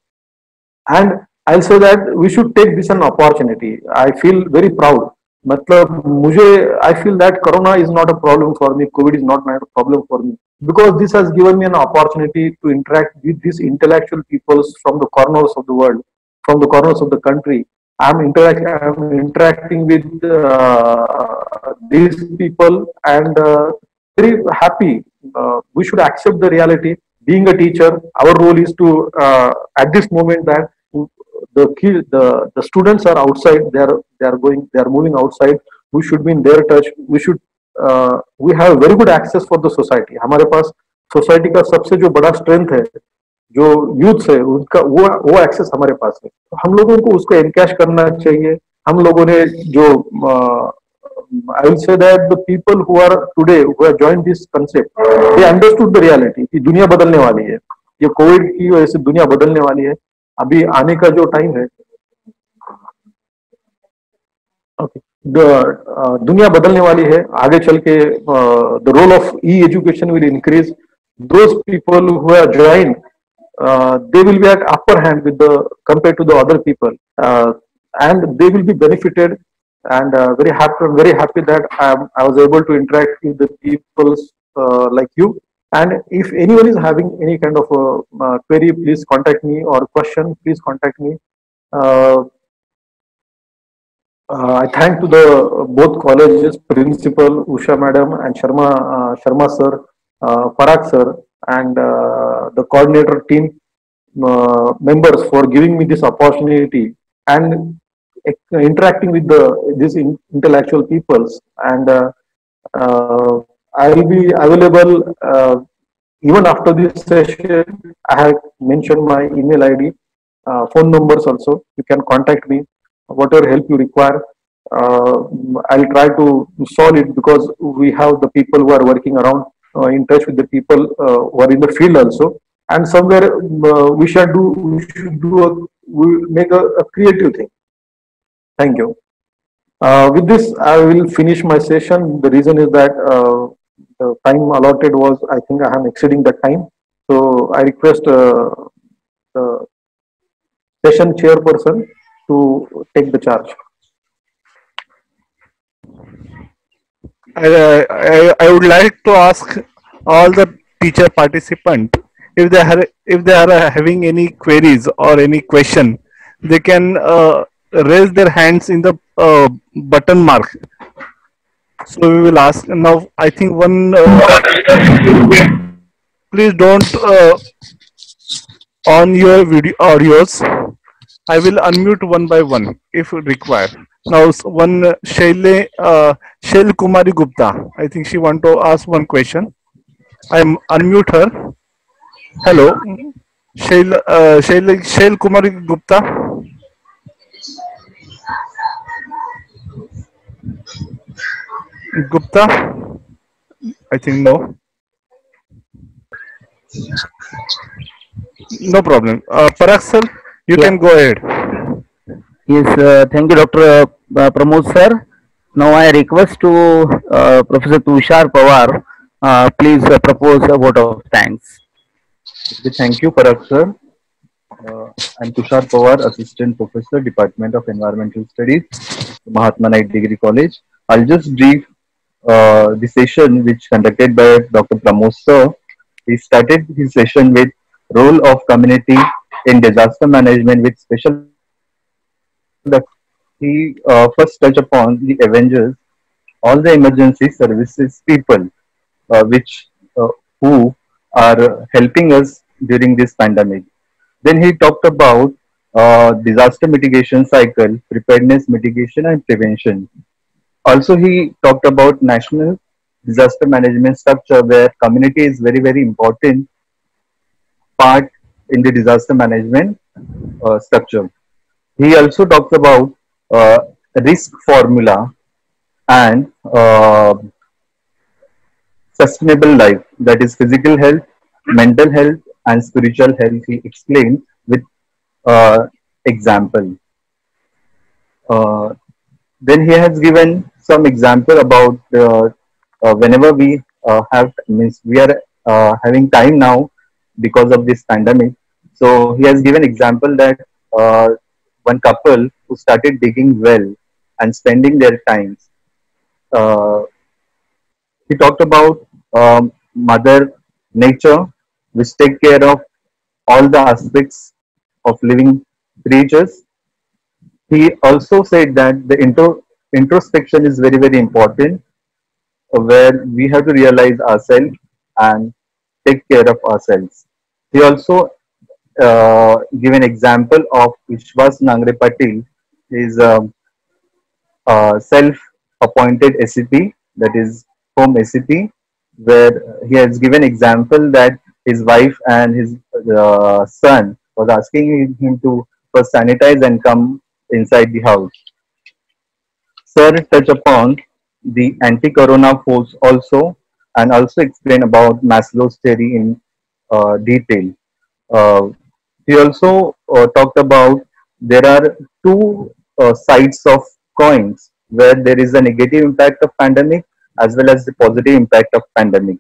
And i'll say that we should take this an opportunity i feel very proud मतलब मुझे I feel that corona is not a problem for me Covid is not a problem for me because this has given me an opportunity to interact with these intellectual peoples from the corners of the world from the corners of the country I'm, interact I'm interacting with uh, these people and uh, very happy. Uh, we should accept the reality. Being a teacher, our role is to, uh, at this moment that the kid, the, the students are outside, they are, they are going, they are moving outside. We should be in their touch. We should, uh, we have very good access for the society. हमारे पास society का सबसे जो बड़ा strength है जो youth है उनका वो वो एक्सेस हमारे पास है तो हम लोगों को उसको एनकैश करना चाहिए हम लोगों ने जो I will say that the people who are today who have join this concept they understood the reality कि दुनिया बदलने वाली है ये कोविड की वजह से दुनिया बदलने वाली है अभी आने का जो टाइम है दुनिया बदलने वाली है, आगे चल के the role of e education will increase the people join they will be at upper hand with compare to the other people and they will be benefited and very very happy that I was able to interact with peoples like you and if anyone is having any kind of a, uh, query please contact me or question please contact me uh, Uh, I thank to the both colleges principal Usha madam and Sharma uh, Sharma sir, uh, sir, and uh, the coordinator team uh, members for giving me this opportunity and uh, interacting with the these intellectual peoples. And I will be available uh, even after this session. I have mentioned my email ID, uh, phone numbers also. You can contact me whatever help you require. Uh, I'll try to solve it because we have the people who are working around uh, in touch with the people uh, who are in the field also. And somewhere uh, we should do, we should do a, we make a, a creative thing. Thank you. Uh, with this, I will finish my session. The reason is that uh, the time allotted was, I think I am exceeding the time. So I request uh, the session chairperson to take the charge. I, I, I would like to ask all the teacher participant if they are if they are having any queries or any question they can uh, raise their hands in the uh, button mark so we will ask now i think one uh, please don't uh, on your video audios. I will unmute one by one if required. Now one uh, shaile uh, shail kumari gupta. I think she want to ask one question. I am unmute her. Hello. Shail uh, shail shail kumari gupta gupta i think no no problem uh, parag sir you Yeah. can go ahead Yes, uh, thank you, Dr. Uh, Pramod sir. Now I request to uh, Professor Tushar Pawar, uh, please uh, propose a vote of thanks. Okay, Thank you, Parag sir. Uh, I'm Tushar Pawar, Assistant Professor, Department of Environmental Studies, Mahatma Night Degree College. I'll just brief uh, the session which conducted by Dr. Pramod sir. He started his session with role of community in disaster management with special he uh, first touched upon the Avengers, all the emergency services people, uh, which uh, who are helping us during this pandemic. Then he talked about uh, disaster mitigation cycle, preparedness, mitigation, and prevention. Also, he talked about national disaster management structure, where community is very very important part in the disaster management uh, structure. He also talks about uh, risk formula and uh, sustainable life that is physical health mental health and spiritual health he explained with uh, example uh, then he has given some example about uh, uh, whenever we uh, have means we are having time now because of this pandemic. So he has given example that one couple who started digging well and spending their times he talked about um, mother nature which take care of all the aspects of living creatures. He also said that the intro, introspection is very very important where we have to realize ourselves and take care of ourselves he also uh, give an example of Vishwas Nangre Patil is a, uh, self-appointed SCP, that is home SCP, where he has given example that his wife and his uh, son was asking him to first sanitize and come inside the house. Sir touch upon the anti-corona force also and also explain about Maslow's theory in uh, detail. Uh, he also uh, talked about there are two uh, sides of coins where there is a negative impact of pandemic as well as the positive impact of pandemic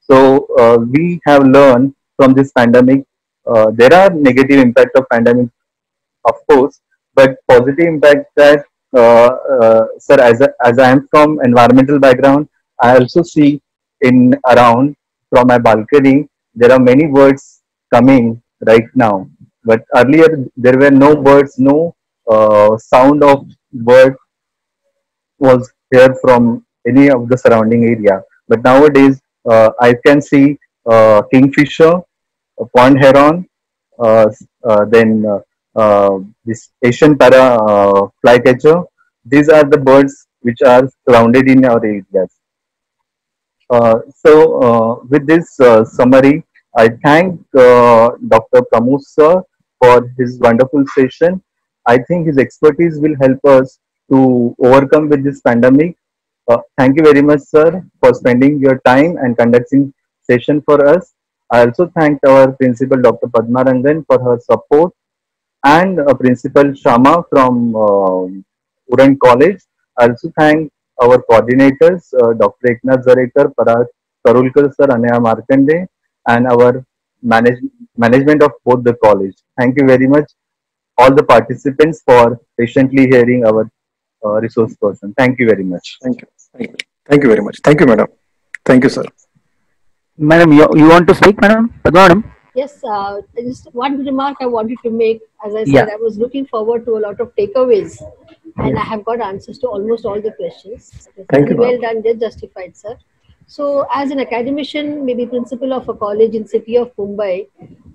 so uh, we have learned from this pandemic uh, there are negative impact of pandemic of course but positive impact that sir as, a, as i am from environmental background i also see in around from my balcony there are many birds coming right now but earlier there were no birds no uh, sound of bird was here from any of the surrounding area. But nowadays, uh, I can see uh, kingfisher, uh, pond heron, uh, uh, then uh, uh, this Asian para uh, flycatcher. These are the birds which are surrounded in our areas. Uh, so, uh, with this uh, summary, I thank uh, Dr. Pramod sir for his wonderful session. I think his expertise will help us to overcome with this pandemic. Uh, thank you very much, sir, for spending your time and conducting session for us. I also thank our principal, Dr. Padma Rangan, for her support and uh, Principal Sharma from uh, Uran College. I also thank our coordinators, uh, Dr. Eknath Zarekar, Parag Karulkar sir, Anaya Markande, and our manage, management of both the college. Thank you very much, all the participants, for patiently hearing our uh, resource person. Thank you very much. Thank you. Thank you. Thank you very much. Thank you, madam. Thank you, sir. Madam, you, you want to speak, madam? Padma madam? Yes, uh, just one remark I wanted to make. As I said, Yeah. I was looking forward to a lot of takeaways, and I have got answers to almost all the questions. Thank you, Well done, just justified, sir. So, as an academician, maybe principal of a college in city of Mumbai,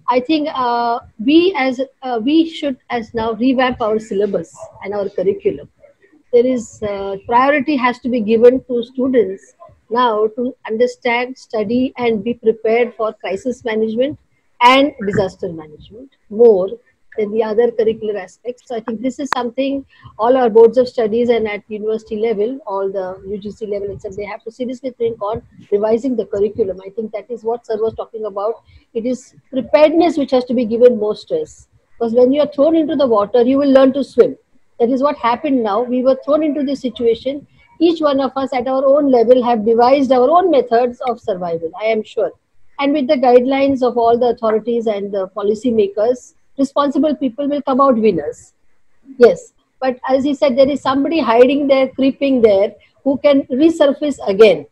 I think uh, we as uh, we should as now revamp our syllabus and our curriculum. There is uh, priority has to be given to students now to understand, study, and be prepared for crisis management and disaster management more than the other curricular aspects. So I think this is something all our boards of studies and at university level, all the UGC level, etc., they have to seriously think on revising the curriculum. I think that is what Sir was talking about. It is preparedness which has to be given more stress. Because when you are thrown into the water, you will learn to swim. That is what happened now. We were thrown into this situation. Each one of us at our own level have devised our own methods of survival, I am sure. And with the guidelines of all the authorities and the policy makers, responsible people will come out winners. Yes. But as he said, there is somebody hiding there, creeping there, who can resurface again.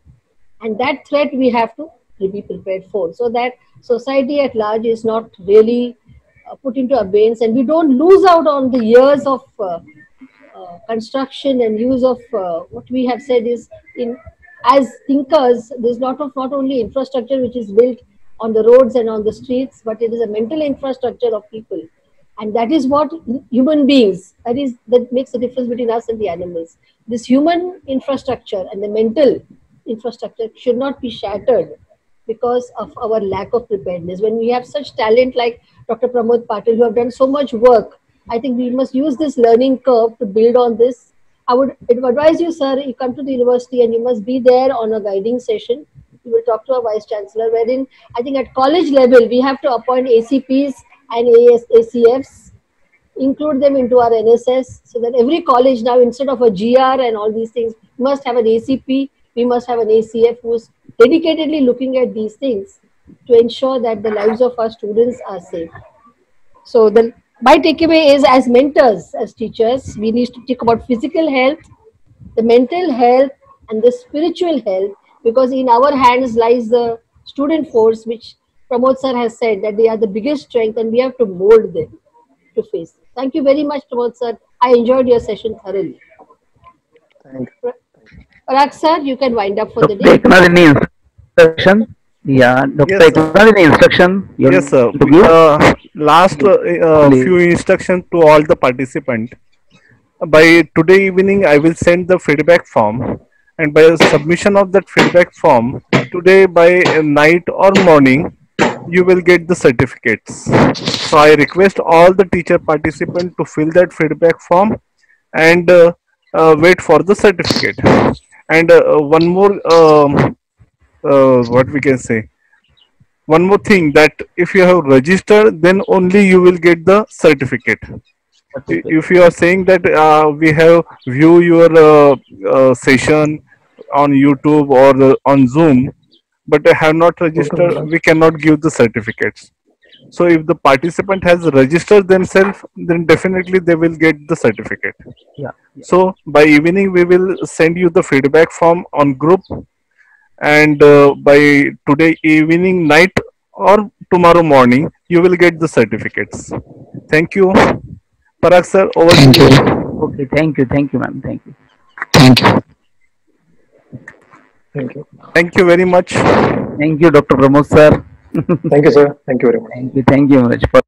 And that threat we have to be prepared for so that society at large is not really uh, put into abeyance and we don't lose out on the years of uh, uh, construction and use of uh, what we have said is in as thinkers there's lot of not only infrastructure which is built on the roads and on the streets but it is a mental infrastructure of people. And that is what human beings that is that makes the difference between us and the animals. This human infrastructure and the mental infrastructure should not be shattered because of our lack of preparedness. When we have such talent like dr pramod patil who have done so much work i think we must use this learning curve to build on this i would advise you sir you come to the university and you must be there on a guiding session. You will talk to our vice chancellor wherein i think at college level we have to appoint acps and AS, acfs include them into our nss so that every college now instead of a gr and all these things must have an acp we must have an acf who's dedicatedly looking at these things to ensure that the lives of our students are safe so the my takeaway is as mentors as teachers we need to think about physical health the mental health and the spiritual health because in our hands lies the student force which Pramod sir has said that they are the biggest strength and we have to mold them to face it. Thank you very much, Pramod sir. I enjoyed your session thoroughly. Thank Parag sir, you can wind up for the Dr. day. Eknath, any instruction? Yeah, Dr. Yes. Any instruction? you Yes, sir. to give? Uh, last uh, uh, few instructions to all the participants. By today evening, I will send the feedback form, and by submission of that feedback form, today by night or morning, you will get the certificates. So I request all the teacher participants to fill that feedback form and uh, uh, wait for the certificate. And uh, one more, um, uh, what we can say, one more thing that if you have registered then only you will get the certificate. I- if you are saying that uh, we have view your uh, uh, session on youtube or uh, on zoom but I have not registered we cannot give the certificates. So if the participant has registered themselves then definitely they will get the certificate. Yeah. so by evening we will send you the feedback form on group and uh, by today evening night or tomorrow morning you will get the certificates thank you parag sir over to you Okay, thank you, thank you, ma'am, thank you. Thank you. Thank you. Thank you very much. Thank you, Dr. Pramod sir. Thank you, sir. Thank you very much. thank you, thank you very much for